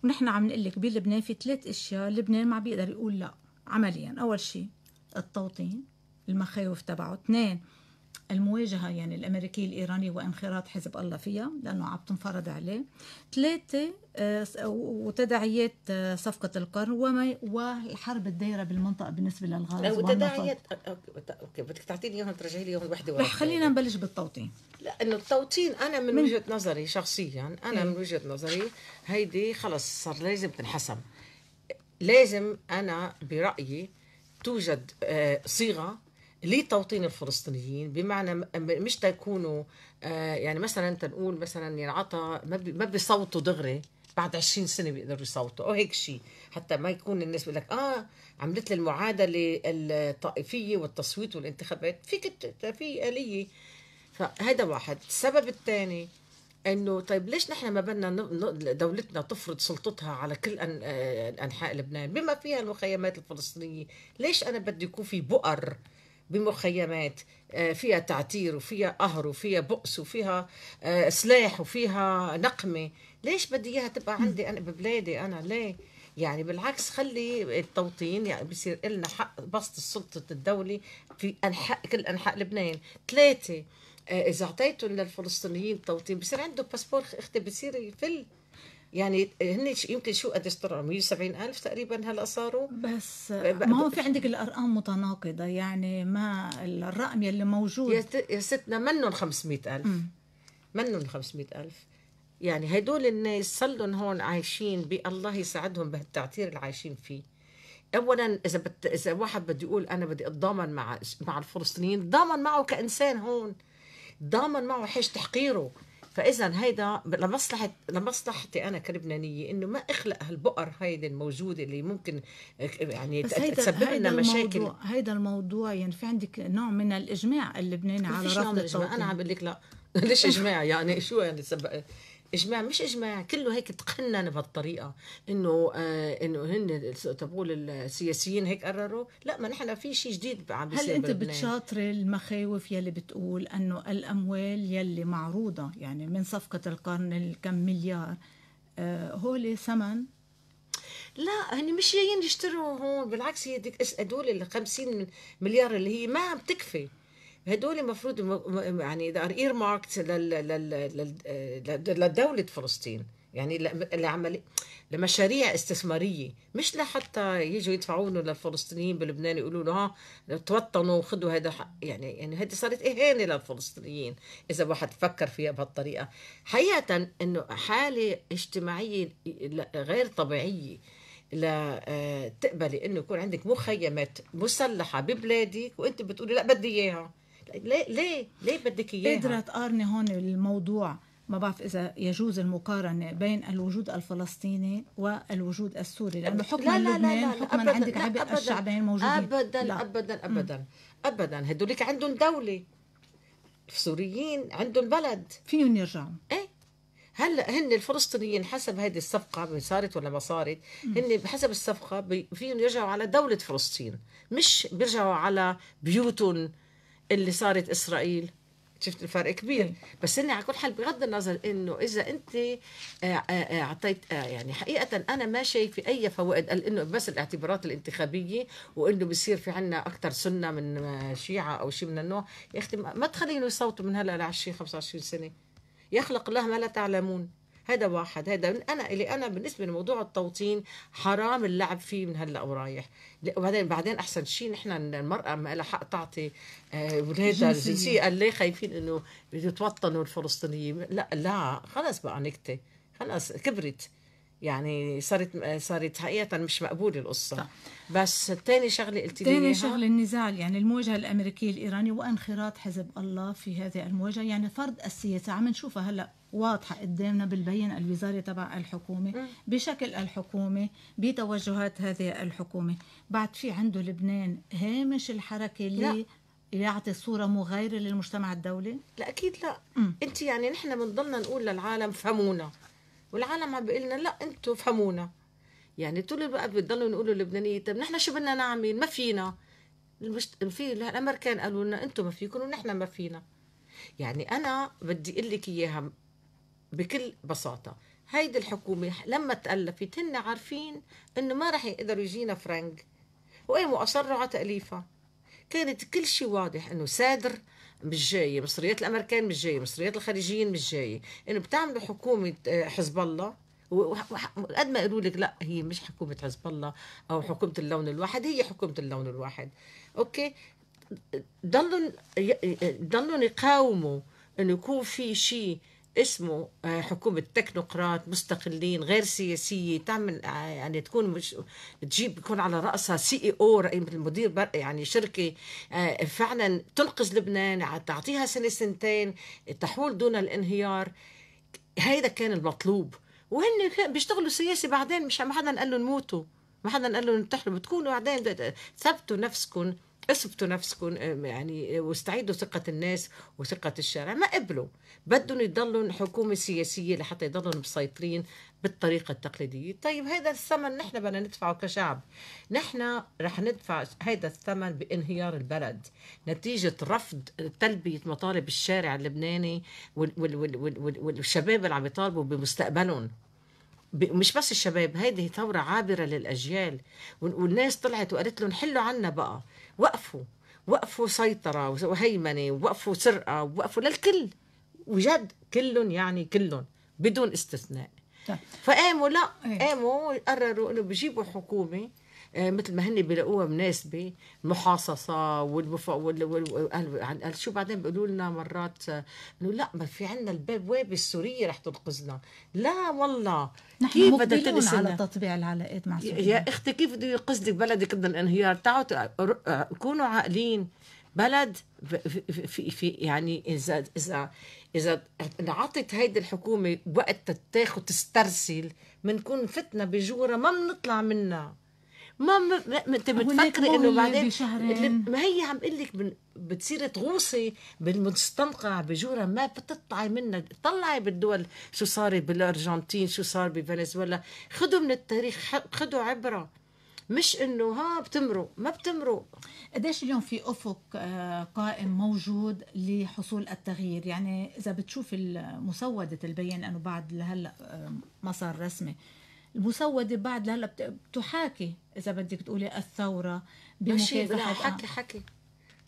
ونحن عم نقول لك بلبنان في ثلاث أشياء لبنان ما بيقدر يقول لا. عمليا أول شيء التوطين المخاوف تبعه. اثنين المواجهة يعني الأمريكية الإيرانية وانخراط حزب الله فيها لأنه عم تنفرض عليه ثلاثة آه، وتداعيات آه، صفقة القرن وما والحرب الدايرة بالمنطقة بالنسبة للغاز. وتداعيات okay، okay بدك تعطيني إياهم ترجعي لي إياهم وحدة ورا رح خلينا نبلش بالتوطين لا إنه التوطين أنا من, من- وجهة نظري شخصيا أنا إيه. من وجهة نظري هيدي خلص صار لازم تنحسم لازم أنا برأيي توجد آه، صيغة لتوطين الفلسطينيين بمعنى مش تكونوا آه، يعني مثلا تنقول مثلا ينعطى ما بيصوتوا دغري بعد 20 سنة بيقدروا يصوتوا أو هيك شيء حتى ما يكون الناس بيقول لك آه عملت لي المعادلة الطائفية والتصويت والانتخابات فيك في آلية. فهذا واحد. السبب الثاني إنه طيب ليش نحن ما بدنا دولتنا تفرض سلطتها على كل آه، أنحاء لبنان؟ بما فيها المخيمات الفلسطينية ليش أنا بدي يكون في بؤر بمخيمات آه، فيها تعتير وفيها قهر وفيها بؤس وفيها آه، سلاح وفيها نقمة. ليش بدي إياها تبقى عندي أنا ببلادي أنا؟ ليه؟ يعني بالعكس خلي التوطين يعني بصير لنا حق بسط سلطة الدولة في أنحاء كل أنحاء لبنان. ثلاثة آه، إذا أعطيتوا للفلسطينيين توطين بصير عنده باسبور أختي بصير يفل. يعني هن يمكن شو قد اشتروا 170 ألف تقريبا هلا صاروا؟ بس ما هو في عندك الأرقام متناقضة يعني ما الرقم يلي موجود. يا ستنا منهم 500 ألف. مم. منهم 500 ألف. يعني هدول الناس صلن هون عايشين بالله يساعدهم بهالتعتير اللي عايشين فيه. اولا إذا بت... إذا واحد بده يقول أنا بدي أتضامن مع مع الفلسطينيين ضامن معه كإنسان هون. ضامن معه حيش تحقيره. فإذا هيدا لمصلحه لمصلحتي أنا كلبنانية إنه ما أخلق هالبؤر هيدي الموجودة اللي ممكن يعني تسبب لنا مشاكل. هيدا الموضوع يعني في عندك نوع من الإجماع اللبناني على رفض الإجماع. أنا التوطين؟ عم بقول لك لا. ليش إجماع؟ يعني شو يعني سبق إجماع مش إجماع كله هيك تقنن بهالطريقة. إنه آه إنه هن تقول السياسيين هيك قرروا. لا ما نحن في شيء جديد عم هل بيصير أنت بلبنان. بتشاطري المخاوف يلي بتقول إنه الأموال يلي معروضة يعني من صفقة القرن الكم مليار آه هول ثمن؟ لا هن مش جايين يشتروا هون بالعكس هي هدول ال 50 مليار اللي هي ما عم تكفي. هدول المفروض يعني لل- لل- لل- لدولة فلسطين. يعني لعمل لمشاريع استثمارية. مش لحتى يجوا يدفعونه للفلسطينيين بلبنان يقولوا له ها توطنوا وخذوا هذا. يعني يعني هذه صارت إهانة للفلسطينيين إذا واحد فكر فيها بهالطريقة. حقيقة إنه حالة اجتماعية غير طبيعية لا آه، إنه يكون عندك مخيمات مسلحة ببلادك وأنت بتقولي لا بدي إياها. ليه ليه ليه بدك إياها؟ قادرة تقارني هون الموضوع ما بعرف إذا يجوز المقارنة بين الوجود الفلسطيني والوجود السوري لأنه حكما لبنان حكما أبداً، عندك لا، عبء الشعبين موجودين. ابدا لا. ابدا ابدا. ابدا. هدوليك عندهم دولة. السوريين عندهم بلد. فيهم يرجعوا. إيه؟ هلأ هن الفلسطينيين حسب هذه الصفقة صارت ولا ما صارت هن بحسب الصفقة فيهم يرجعوا على دولة فلسطين مش بيرجعوا على بيوتهم اللي صارت إسرائيل. شفت الفرق كبير. إيه. بس هن على كل حال بغض النظر إنه إذا أنت آه، آه، آه، أعطيت يعني حقيقة أنا ما شايفة أي فوائد قال إنه بس الاعتبارات الانتخابية وإنه بصير في عنا أكثر سنة من شيعة أو شيء من النوع. يا أختي ما ما تخليهم يصوتوا من هلأ ل 20 25 سنة. يخلق الله ما لا تعلمون. هذا واحد هذا أنا اللي أنا بالنسبة لموضوع التوطين حرام اللعب فيه من هلأ ورايح. وبعدين بعدين أحسن شيء نحن المرأة ما لها حق تعطي آه، ولادها. الجنسية. قال ليه خايفين إنه يتوطنوا الفلسطينيين؟ لا لا خلص بقى نكتة. خلص كبرت. يعني صارت صارت حقيقة مش مقبولة القصة. طيب. بس تاني شغلة قلت لي إياها، شغلة النزاع يعني المواجهة الأمريكية الإيرانية وانخراط حزب الله في هذه المواجهة. يعني فرض السياسة عم نشوفها هلأ. واضحة قدامنا بالبين الوزاري تبع الحكومة بشكل الحكومة بتوجهات هذه الحكومة. بعد في عنده لبنان هامش الحركة اللي يعطي صورة مغايرة للمجتمع الدولي؟ لا أكيد لا. مم. أنت يعني نحن بنضلنا نقول للعالم فهمونا. والعالم عم بيقول لنا لا أنتم فهمونا. يعني طول الوقت بتضلوا نقولوا اللبنانيين طب نحن شو بدنا نعمل؟ ما فينا. المشت... في الأمريكان قالوا لنا أنتم ما فيكم ونحن ما فينا. يعني أنا بدي أقول لك إياها بكل بساطة. هيدي الحكومة لما تألفت هن عارفين إنه ما راح يقدروا يجينا فرنك وقاموا أصروا على تأليفها؟ كانت كل شيء واضح إنه سادر مش جاي مصريات الأمريكان مش جاي مصريات الخليجيين مش جاي إنه بتعملوا حكومة آه، حزب الله. و- وح- قد ما يقولوا لك لا هي مش حكومة حزب الله أو حكومة اللون الواحد هي حكومة اللون الواحد. okay؟ ضلوا ضلوا يقاوموا إنه يكون في شيء اسمه آه، حكومة تكنوقراط مستقلين غير سياسية تعمل آه، يعني تكون مش تجيب يكون على رأسها CEO المدير بر- يعني شركة آه، فعلا تنقذ لبنان تعطيها سنة سنتين تحول دون الانهيار. هيدا كان المطلوب. وهن بيشتغلوا سياسي بعدين مش ما حدا قال لهم موتوا ما حدا قال لهم انتحروا بتكونوا بعدين ثبتوا نفسكم. اثبتوا نفسكم آم، يعني واستعيدوا ثقة الناس وثقة الشارع. ما قبلوا. بدهم يضلوا حكومة سياسية لحتى يضلوا مسيطرين بالطريقة التقليدية. طيب هذا الثمن نحن بدنا ندفعه كشعب. نحن رح ندفع هذا الثمن بانهيار البلد. نتيجة رفض تلبية مطالب الشارع اللبناني وال- وال- وال- وال- وال- والشباب اللي عم يطالبوا بمستقبلهم. مش بس الشباب هيدي ثورة عابرة للأجيال. وال- والناس طلعت وقالت لهم حلوا عنا بقى. وقفوا وقفوا سيطرة وهيمنة وقفوا سرقة وقفوا للكل وجد كلهم يعني كلهم بدون استثناء طيب. فقاموا لا إيه. قاموا قرروا إنه بيجيبوا حكومة مثل ما هن بيلاقوها مناسبه المحاصصه والمف... وال... وال... شو بعدين بيقولوا لنا مرات آه، انه لا ما في عندنا البوابه السوريه رح تنقذنا لا والله. نحن كيف بدها؟ على تطبيع العلاقات مع يا سوريا. أختي كيف بده ينقذك بلدك ضمن الانهيار؟ تعالوا كونوا عاقلين. بلد في, في يعني اذا اذا إذا انعطت هيدي الحكومة وقت تاخذ تسترسل بنكون فتنا بجوره ما بنطلع منها. ما ما- انت بتفكري إنه بعدين ما هي عم أقول لك بتصيري تغوصي بالمستنقع بجوره ما بتطلعي منها طلعي بالدول شو صار بالأرجنتين شو صار بفنزويلا. خذوا من التاريخ خذوا عبرة. مش إنه ها بتمروا ما بتمروا قديش اليوم في أفق آه، قائم موجود لحصول التغيير؟ يعني إذا بتشوف المسودة البيان إنه بعد لهلأ آه، ما صار رسمي. المسودة بعد لهلأ بت- بتحاكي إذا بدك تقولي الثورة ماشي لا بمكافحه حكي حكي.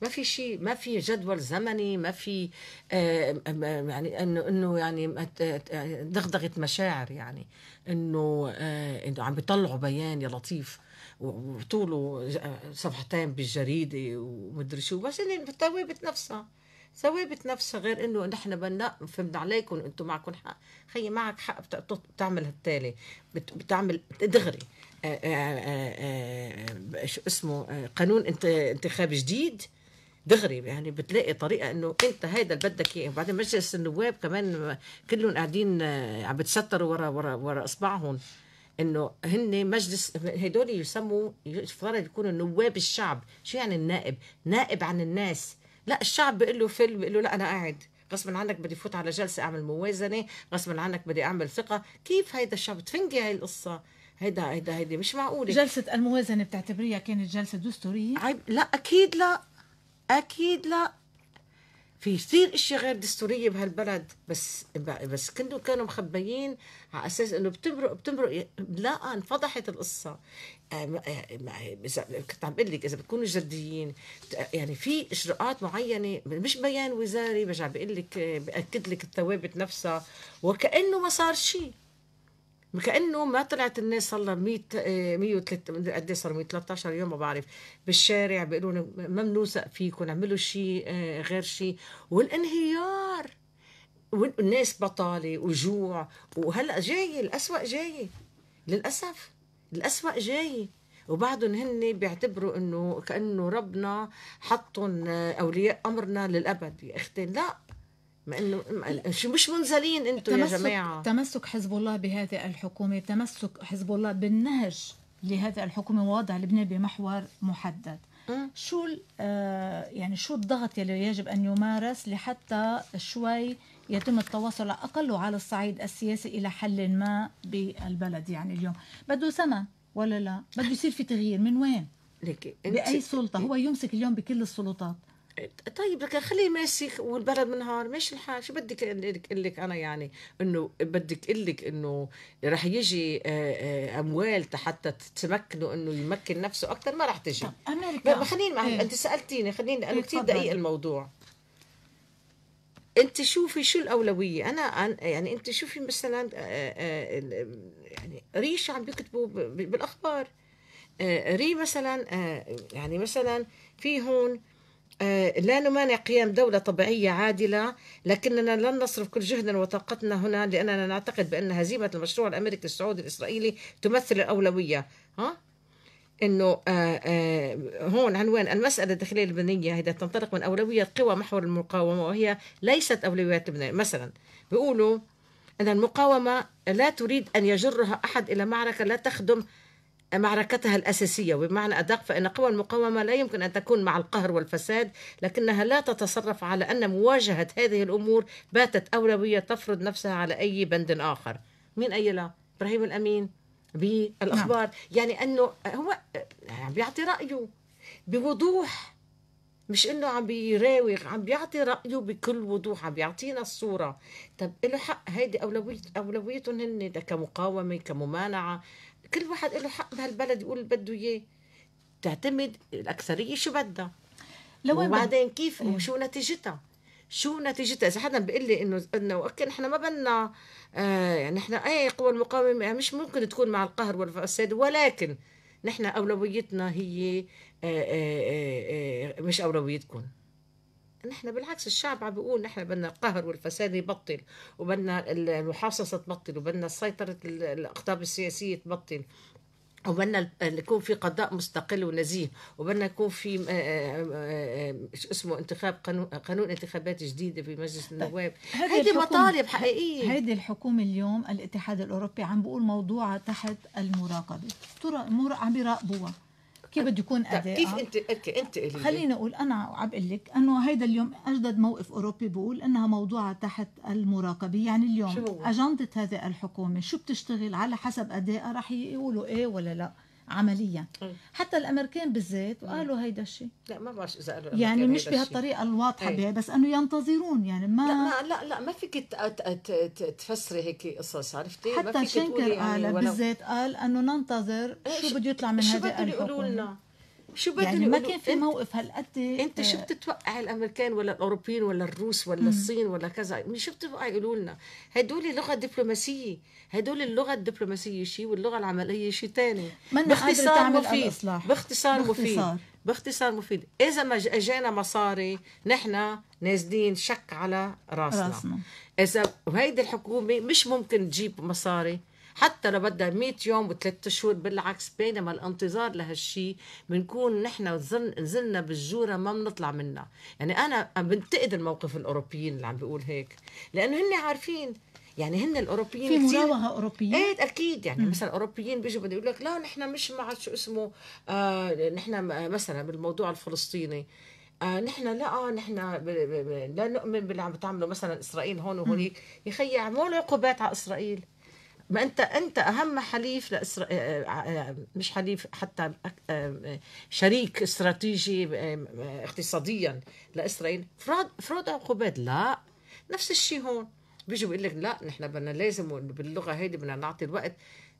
ما في شيء ما في جدول زمني ما في آه، آه، يعني إنه إنه يعني آه، دغدغه مشاعر يعني. إنه آه، إنه عم بيطلعوا بيان يا لطيف وطوله آه، صفحتين بالجريدة ومدري شو. بس الثوابت نفسها. ثوابت نفسها غير إنه نحن بدنا فهمنا عليكم إنتم معكم حق. خيي معك حق بت- بت- بتعمل هالتالي. بت- بتعمل دغري آه، آه، آه، شو اسمه قانون انت انتخاب جديد. دغري يعني بتلاقي طريقة إنه أنت هيدا اللي بدك إياه. وبعدين مجلس النواب كمان كلهم قاعدين عم بتستروا ورا ورا ورا إصبعهم. إنه هن مجلس هدول يسموا يفترض يكونوا نواب الشعب. شو يعني النائب؟ نائب عن الناس. لا الشعب بيقول له فيلم بيقول له لا أنا قاعد. غصبا عنك بدي فوت على جلسة أعمل موازنة غصبا عنك بدي أعمل ثقة. كيف هيدا الشعب؟ تفنجي هاي القصة. هيدا هيدا هيدا مش معقولة. جلسة الموازنة بتعتبريها كانت جلسة دستورية؟ عيب لا أكيد لا. أكيد لا. في كثير إشياء غير دستورية بهالبلد. بس بس كانوا كانوا مخبيين على أساس إنه بتمرق بتمرق لا انفضحت القصة. إذا كنت عم بقول لك إذا بتكونوا جديين يعني في إجراءات معينة مش بيان وزاري برجع بقول لك آه، بأكد لك الثوابت نفسها وكأنه ما صار شيء. كأنه ما طلعت الناس صار لها 100 آه، 103 قد إيه صار 113 يوم ما بعرف بالشارع بيقولوا لنا ممنوع فيكم اعملوا شيء آه، غير شيء. والانهيار والناس بطالة وجوع وهلأ جاي الأسوأ جاي للأسف. الأسوأ جاي. وبعدهم هن بيعتبروا إنه كأنه ربنا حطهم آه، أولياء أمرنا للأبد. يا أختي لا. ما انه مش منزلين أنتم يا جماعة. تمسك حزب الله بهذه الحكومة تمسك حزب الله بالنهج لهذه الحكومة ووضع لبنان بمحور محدد. شو ال- آه، يعني شو الضغط يلي يجب أن يمارس لحتى شوي يتم التواصل على الاقل على الصعيد السياسي إلى حل ما بالبلد يعني اليوم. بده زمن ولا لا؟ بده يصير في تغيير. من وين؟ ليكي بأي سلطة؟ هو يمسك اليوم بكل السلطات. طيب لك خليه ماسك والبلد منهار ماشي الحال. شو بدك أقول لك أنا يعني إنه بدك أقول لك إنه رح يجي آه، آه، أموال حتى تمكنه إنه يمكن نفسه أكثر ما رح تجي. أمريكا. خليني إيه. أنت سألتيني خليني لأنه إيه، كثير. دقيق الموضوع. انت شوفي شو الأولوية. أنا عن يعني انت شوفي مثلا آه، آه، يعني ريشة عم بيكتبوا بالأخبار. آه، ري مثلا يعني مثلا في هون لا نمانع قيام دولة طبيعية عادلة لكننا لن نصرف كل جهدنا وطاقتنا هنا لأننا نعتقد بأن هزيمة المشروع الأمريكي السعودي الإسرائيلي تمثل الأولوية. ها؟ إنه آه، آه، هون عنوان المسألة الداخلية اللبنانية هي تنطلق من أولوية قوى محور المقاومة وهي ليست أولويات لبنان. مثلا بيقولوا إن المقاومة لا تريد أن يجرها أحد إلى معركة لا تخدم معركتها الأساسية. وبمعنى أدق فإن قوى المقاومة لا يمكن أن تكون مع القهر والفساد لكنها لا تتصرف على أن مواجهة هذه الأمور باتت أولوية تفرض نفسها على أي بند آخر. مين قايلها؟ إبراهيم الأمين. بالأخبار. نعم. يعني أنه هو عم بيعطي رأيه بوضوح مش إنه عم بيراوغ عم بيعطي رأيه بكل وضوح عم بيعطينا الصورة. طب له حق هيدي اولويه أولويتهم هن ده كمقاومة كممانعة. كل واحد له حق بهالبلد يقول اللي بده إياه. تعتمد الأكثرية شو بدها؟ بد- وبعدين كيف؟ إيه. وشو نتيجتها؟ شو نتيجتها؟ إذا حدا بيقول لي انه إنه أوكي نحن ما بدنا آه يعني نحن أي قوى المقاومه مش ممكن تكون مع القهر والفساد ولكن نحن أولويتنا هي آه آه آه آه مش أولويتكم. نحن بالعكس الشعب عم بيقول نحن بدنا القهر والفساد يبطل وبدنا المحاصصة تبطل وبدنا سيطرة الأقطاب السياسية تبطل. وبدنا يكون في قضاء مستقل ونزيه وبدنا يكون في آه، آه، آه، شو اسمه انتخاب قانون قانون انتخابات جديدة في مجلس النواب. هذه مطالب حقيقية. هيدي الحكومة اليوم الاتحاد الأوروبي عم بقول موضوعها تحت المراقبة. ترى عم بيراقبوها كيف بده يكون طيب، أداء كيف انت أوكي أنت قولي لي. خليني أقول أنا عم بقول لك إنه هيدا اليوم أجدد موقف أوروبي بقول إنها موضوعها تحت المراقبة يعني اليوم؟ أجندة هذه الحكومة شو بتشتغل على حسب أدائها رح يقولوا إيه ولا لا عمليا. حتى الأمريكان بالذات قالوا هيدا الشيء لا ما بعرف إذا قالوا يعني مش. بهالطريقة الواضحة. بها بس أنه ينتظرون يعني ما لا ما لا لا ما فيك تفسري هيك قصص عرفتي حتى شنكر يعني قال ولو- بالذات قال أنه ننتظر شو بده يطلع من شو هذه بدهم يقولوا لنا شو بدهم يعني ما كان في موقف هالقد إنت شو آه، بتتوقع الأمريكان ولا الأوروبيين ولا الروس ولا. الصين ولا كذا؟ شو بتتوقع يقولوا لنا؟ هدول لغه دبلوماسيه هدول اللغة الدبلوماسية شيء واللغة العملية شيء ثاني باختصار مفيد. باختصار مفيد باختصار. مفيد. إذا ما اجانا مصاري نحن نازلين شك على راسنا, راسنا. إذا وهيدي الحكومة مش ممكن تجيب مصاري حتى لو بدها 100 يوم وثلاث شهور بالعكس بينما الانتظار لهالشيء بنكون نحن نزل- نزلنا بالجورة ما بنطلع منها. يعني أنا بنتقد الموقف الأوروبيين اللي عم بيقول هيك. لأنه هن عارفين. يعني هن الأوروبيين في كتير- مراوغة أوروبية؟ إيه أكيد. يعني مثلا الاوروبيين بيجوا بده يقول لك لا نحن مش مع شو اسمه آه نحن م- مثلا بالموضوع الفلسطيني. آه نحن لا آه نحن لا نؤمن باللي عم بتعمله مثلا إسرائيل هون وهونيك. يا خيي أعملوا عقوبات على إسرائيل. ما أنت أنت أهم حليف لاسرائيل مش حليف حتى آه، شريك استراتيجي آه، آه، اقتصاديا لإسرائيل. فرض فرض عقوبات لا. نفس الشيء هون. بيجوا بيقول لك لا نحن بدنا لازم باللغة هيدي بدنا نعطي الوقت.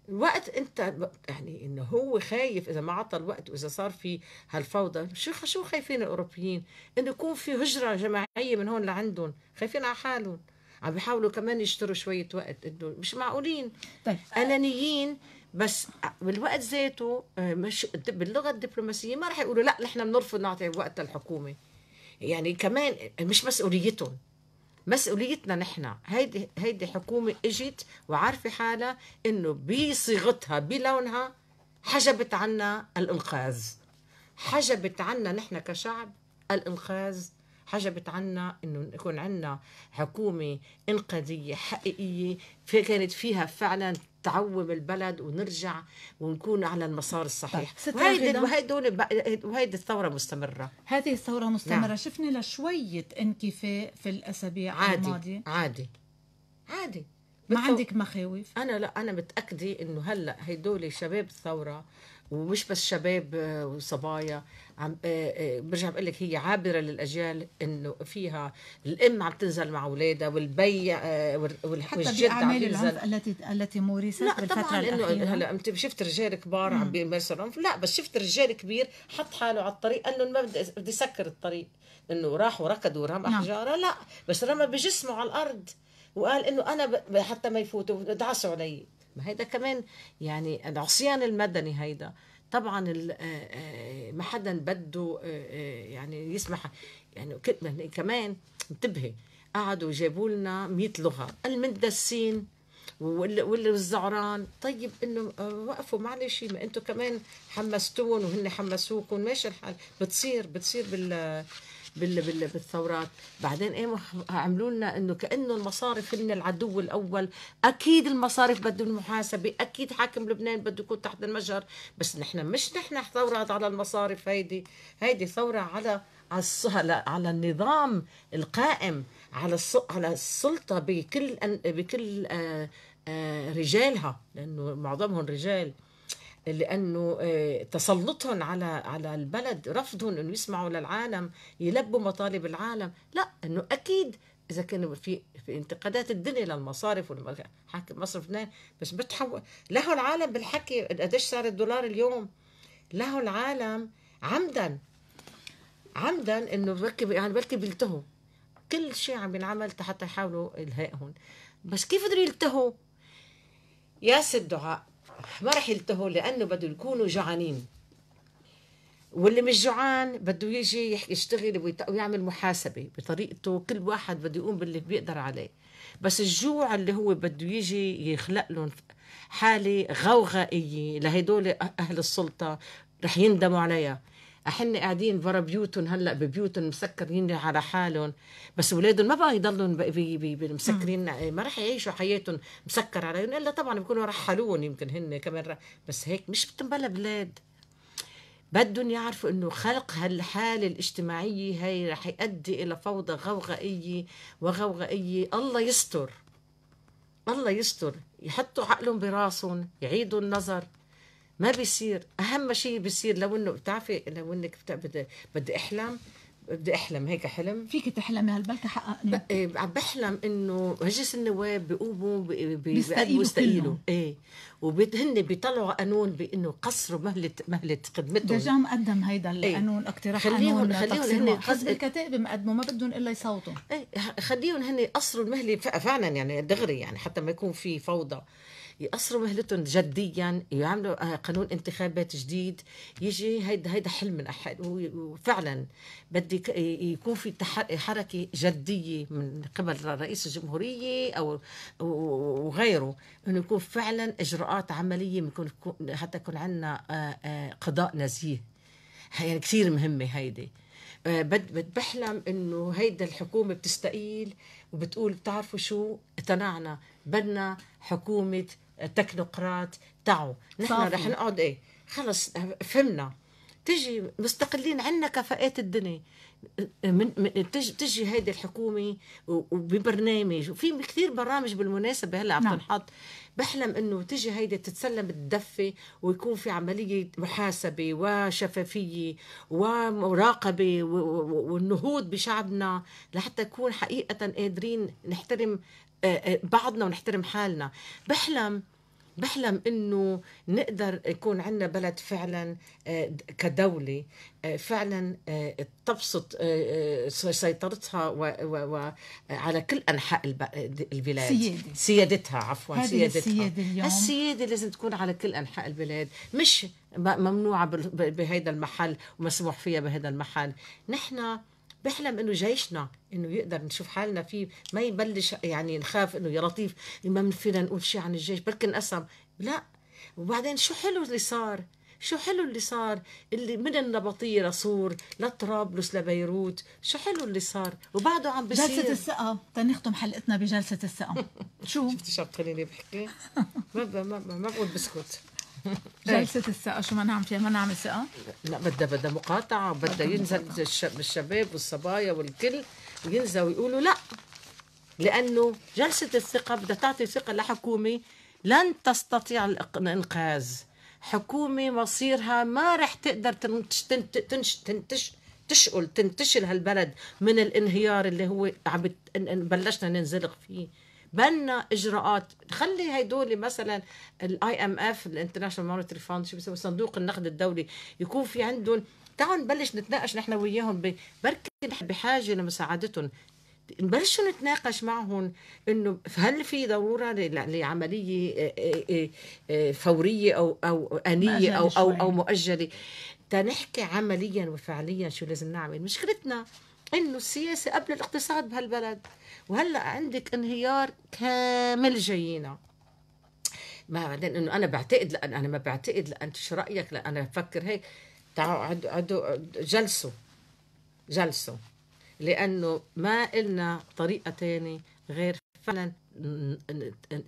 الوقت أنت يعني إنه هو خايف إذا ما عطى الوقت وإذا صار في هالفوضى. شو شو خايفين الأوروبيين؟ إنه يكون في هجرة جماعية من هون لعندهم. خايفين على حالهم. عم بيحاولوا كمان يشتروا شوية وقت إنه مش معقولين. طيب. أنانيين بس بالوقت ذاته آه، مش باللغة الدبلوماسية ما رح يقولوا لا نحن بنرفض نعطي وقت للحكومة. يعني كمان مش مسؤوليتهم مسؤوليتنا نحن. هيدي هيدي حكومة إجت وعارفة حالها إنه بصيغتها بلونها حجبت عنا الإنقاذ. حجبت عنا نحن كشعب الإنقاذ. حجبت عنا إنه يكون عنا حكومة إنقاذية حقيقية في كانت فيها فعلا تعوم البلد ونرجع ونكون على المسار الصحيح. طيب، وهيدي. وهيدول وهيدي الثورة مستمرة. هذه الثورة مستمرة. نعم. شفنا لشوية انكفاء في الأسابيع عادي الماضية. عادي. عادي. ما عندك مخاوف؟ أنا لا أنا متأكدة إنه هلأ هدول شباب الثورة ومش بس شباب آه، وصبايا. عم آه، آه، برجع بقول لك هي عابرة للأجيال إنه فيها الأم عم تنزل مع أولادها والبي والجد عم العنف التي التي مورست لا بالفترة طبعا إنه الأخيرة. هلأ أنت شفت رجال كبار عم بيمارسوا العنف. لا بس شفت رجال كبير حط حاله على الطريق انه ما بدي بدي يسكر الطريق. إنه راح وركض ورمى نعم. حجارة. لا بس رمى بجسمه على الأرض. وقال إنه أنا حتى ما يفوتوا دعسوا علي. ما هيدا كمان يعني العصيان المدني هيدا. طبعا آه، آه، ما حدا بده آه، يعني يسمح يعني يعني كمان انتبهي قعدوا جابوا لنا 100 لغة المندسين وال- وال- والزعران. طيب إنه وقفوا معلش ما أنتم كمان حمستون وهن حمسوكم ماشي الحال. بتصير بتصير بال بال بال بالثورات. بعدين قاموا عملوا لنا إنه كأنه المصارف هن العدو الأول. أكيد المصارف بدهم محاسبة. أكيد حاكم لبنان بده يكون تحت المجهر. بس نحن مش نحن ثوره على المصارف هيدي. هيدي ثورة على على على النظام القائم على على السلطة بكل بكل آه، آه، رجالها. لأنه معظمهم رجال. لأنه آه، تسلطهم على على البلد رفضهم إنه يسمعوا للعالم يلبوا مطالب العالم. لا إنه أكيد إذا كانوا في في انتقادات الدنيا للمصارف حاكم مصرف لبنان بس بتحول له العالم بالحكي. قديش صار الدولار اليوم؟ له العالم عمدا عمدا إنه بلكي يعني بلكي بيلتهوا كل شيء عم ينعمل حتى يحاولوا إلهائهم. بس كيف قدروا يلتهوا؟ يا ست دعاء. ما رح يلتهوا لأنه بده يكونوا جوعانين واللي مش جوعان بده يجي يشتغل ويعمل محاسبة بطريقته. كل واحد بده يقوم باللي بيقدر عليه. بس الجوع اللي هو بده يجي يخلق لهم حالة غوغائية لهدول أهل السلطة رح يندموا عليها. إحنا قاعدين برا بيوتهم هلأ ببيوتهم مسكرين على حالهم. بس أولادهم ما بقى ب- مسكرين ما رح يعيشوا حياتهم مسكر عليهم. إلا طبعا بيكونوا رحلوهم يمكن هن كمان رح- بس هيك مش بتنبلى بلاد. بدهم يعرفوا إنه خلق هالحالة الاجتماعية هي رح يؤدي إلى فوضى غوغائية وغوغائية. الله يستر. الله يستر. يحطوا عقلهم براسهم يعيدوا النظر. ما بيصير. أهم شيء بيصير لو إنه بتعرفي لو إنك بدي بدي أحلم بدي أحلم هيك حلم. فيك تحلمي هالبلكة؟ حققني. إيه، عم بحلم إنه مجلس النواب بيقوموا بيستقيلوا بيقدموا يستقيلوا. كلهم. إيه. وهن بيطلعوا قانون بإنه قصروا مهلة مهلة خدمتهم. دجام قدم هيدا القانون اقتراح خليهم- قانون خليهم هن حزب الكتائب مقدمه ما بدهم إلا يصوتوا. إيه خليهم هن يقصروا المهلة. فعلا يعني دغري يعني حتى ما يكون في فوضى. يقصروا مهلتهم جديا يعملوا آه، قانون انتخابات جديد. يجي هيدا هيدا حلم من احد و- وفعلا بدي يكون في حركة جدية من قبل رئيس الجمهورية أو وغيره إنه يكون فعلا إجراءات عملية يكون حتى يكون عندنا آه، آه، قضاء نزيه. يعني كثير مهمة هيدي. بد بحلم إنه هيدا الحكومة بتستقيل وبتقول بتعرفوا شو؟ اقتنعنا بدنا حكومة تكنوقراط تعوا نحن. رح نقعد إيه خلص فهمنا. تجي مستقلين عنا كفاءات الدنيا. من تجي هيدي الحكومة وببرنامج. وفي كثير برامج بالمناسبة هلا عم نعم. تنحط. بحلم إنه تجي هيدي تتسلم الدفه ويكون في عملية محاسبة وشفافية ومراقبه والنهوض بشعبنا لحتى نكون حقيقة قادرين نحترم آه، آه، بعضنا ونحترم حالنا. بحلم بحلم إنه نقدر يكون عندنا بلد فعلا آه، كدولة آه، فعلا آه، تبسط سيطرتها و- و- و- على كل أنحاء الب- البلاد سيادة. سيادتها عفوا سيادتها السيادة اليوم. السياده لازم تكون على كل أنحاء البلاد مش ممنوعة بهذا المحل ومسموح فيها بهذا المحل نحن بحلم إنه جيشنا إنه يقدر نشوف حالنا فيه ما يبلش يعني نخاف إنه يا لطيف ما فينا نقول شيء عن الجيش بركي انقسم لا. وبعدين شو حلو اللي صار؟ شو حلو اللي صار؟ اللي من النبطية لصور لطرابلس لبيروت. شو حلو اللي صار؟ وبعده عم بصير جلسة الثقة. تنختم حلقتنا بجلسة الثقة. شو؟ شفتي شو بتخليني بحكي؟ ما ما ما بقول بسكت جلسة الثقة شو ما نعمل فيها؟ ما نعمل ثقة لا بدها بدها مقاطعة وبدها ينزل الش- الشباب والصبايا والكل ينزل ويقولوا لا لأنه جلسة الثقة بدها تعطي ثقة لحكومة لن تستطيع الإنقاذ. حكومة مصيرها ما رح تقدر تنتش تنتش تنتش تشقل تنتشل هالبلد من الانهيار اللي هو عم بلشنا ننزلق فيه. بدنا إجراءات. خلي هدول مثلا ال IMF ال International Monetary Fund شو بيسموه صندوق النقد الدولي يكون في عندهم تعالوا نبلش نتناقش نحن وياهم بركي نحن بحاجة لمساعدتهم. نبلشوا نتناقش معهم إنه هل في ضرورة لعملية فورية أو أو أنية أو أو. أو مؤجلة. تنحكي عمليا وفعليا شو لازم نعمل؟ مشكلتنا انه السياسة قبل الاقتصاد بهالبلد. وهلأ عندك انهيار كامل جايينا ما بعدين انه أنا بعتقد لأن أنا ما بعتقد لأن شو رأيك؟ لا أنا بفكر هيك. تعالوا عدوا عدوا جلسوا جلسوا. لأنه ما إلنا طريقة تانية غير فعلا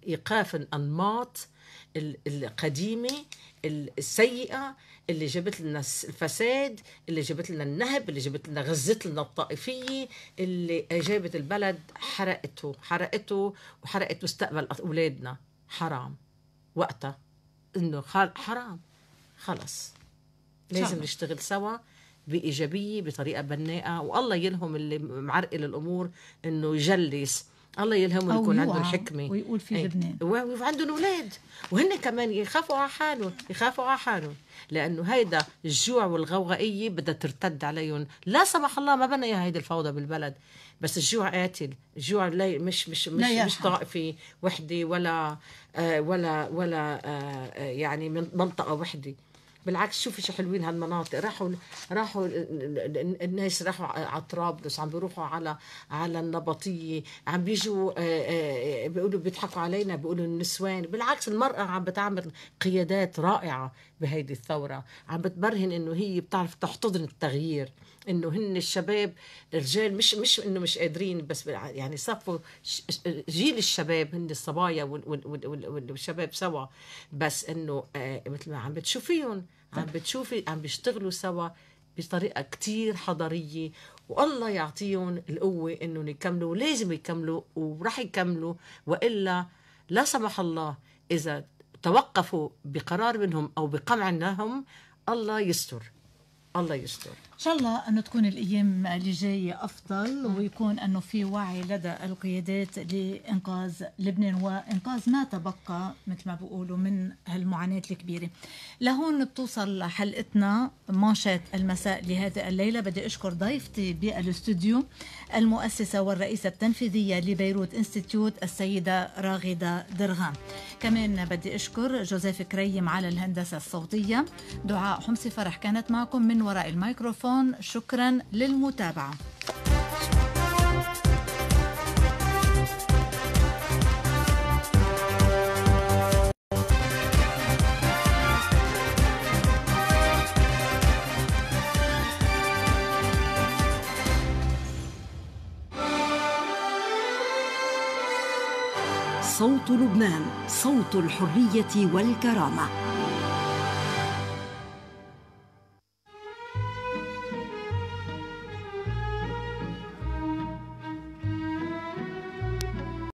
إيقاف الأنماط ال- القديمة السيئة اللي جابت لنا الفساد اللي جابت لنا النهب اللي جابت لنا غزت لنا الطائفية اللي جابت البلد حرقته حرقته وحرقت مستقبل أولادنا. حرام. وقتها إنه خال- حرام. خلص. لازم نشتغل سوا بإيجابية بطريقة بناءة والله يلهم اللي معرقل الأمور إنه يجلس الله يلهمهم أو يكون عندهم يوعوا حكمه ويقول في إيه. لبنان. وعندهم أولاد وهن كمان يخافوا على حالهم يخافوا على حالهم. لأنه هيدا الجوع والغوغائية بدها ترتد عليهم. لا سمح الله ما بدنا إياها هيدي الفوضى بالبلد. بس الجوع قاتل. الجوع لا مش مش مش, لا مش. طائفه وحدة ولا آه ولا ولا آه آه، يعني من منطقة وحدة. بالعكس شوفي شو حلوين هالمناطق. راحوا راحوا ال- ال- الناس راحوا على طرابلس عم بيروحوا على على النبطية. عم بيجوا آه، آه، بيقولوا بيضحكوا علينا بيقولوا النسوان. بالعكس المرأة عم بتعمل قيادات رائعة بهيدي الثورة. عم بتبرهن إنه هي بتعرف تحتضن التغيير إنه هن الشباب الرجال مش مش إنه مش قادرين بس يعني صفوا جيل الشباب هن الصبايا وال- وال- وال- وال- والشباب سوا. بس إنه آه، مثل ما عم بتشوفيهم عم بتشوفي عم بيشتغلوا سوا بطريقة كتير حضارية والله يعطيهم القوة إنهم يكملوا ولازم يكملوا وراح يكملوا وإلا لا سمح الله إذا توقفوا بقرار منهم أو بقمع لهم الله يستر الله يستر. إن شاء الله انه تكون الأيام اللي جاية افضل ويكون انه في وعي لدى القيادات لإنقاذ لبنان وإنقاذ ما تبقى مثل ما بيقولوا من هالمعاناة الكبيرة. لهون بتوصل حلقتنا مانشات المساء لهذه الليلة بدي أشكر ضيفتي بالاستوديو المؤسسة والرئيسة التنفيذية لبيروت إنستيتيوت السيدة راغدة درغام. كمان بدي أشكر جوزيف كريم على الهندسة الصوتية. دعاء حمصي فرح كانت معكم من وراء الميكروفون شكرا للمتابعة. صوت لبنان صوت الحرية والكرامة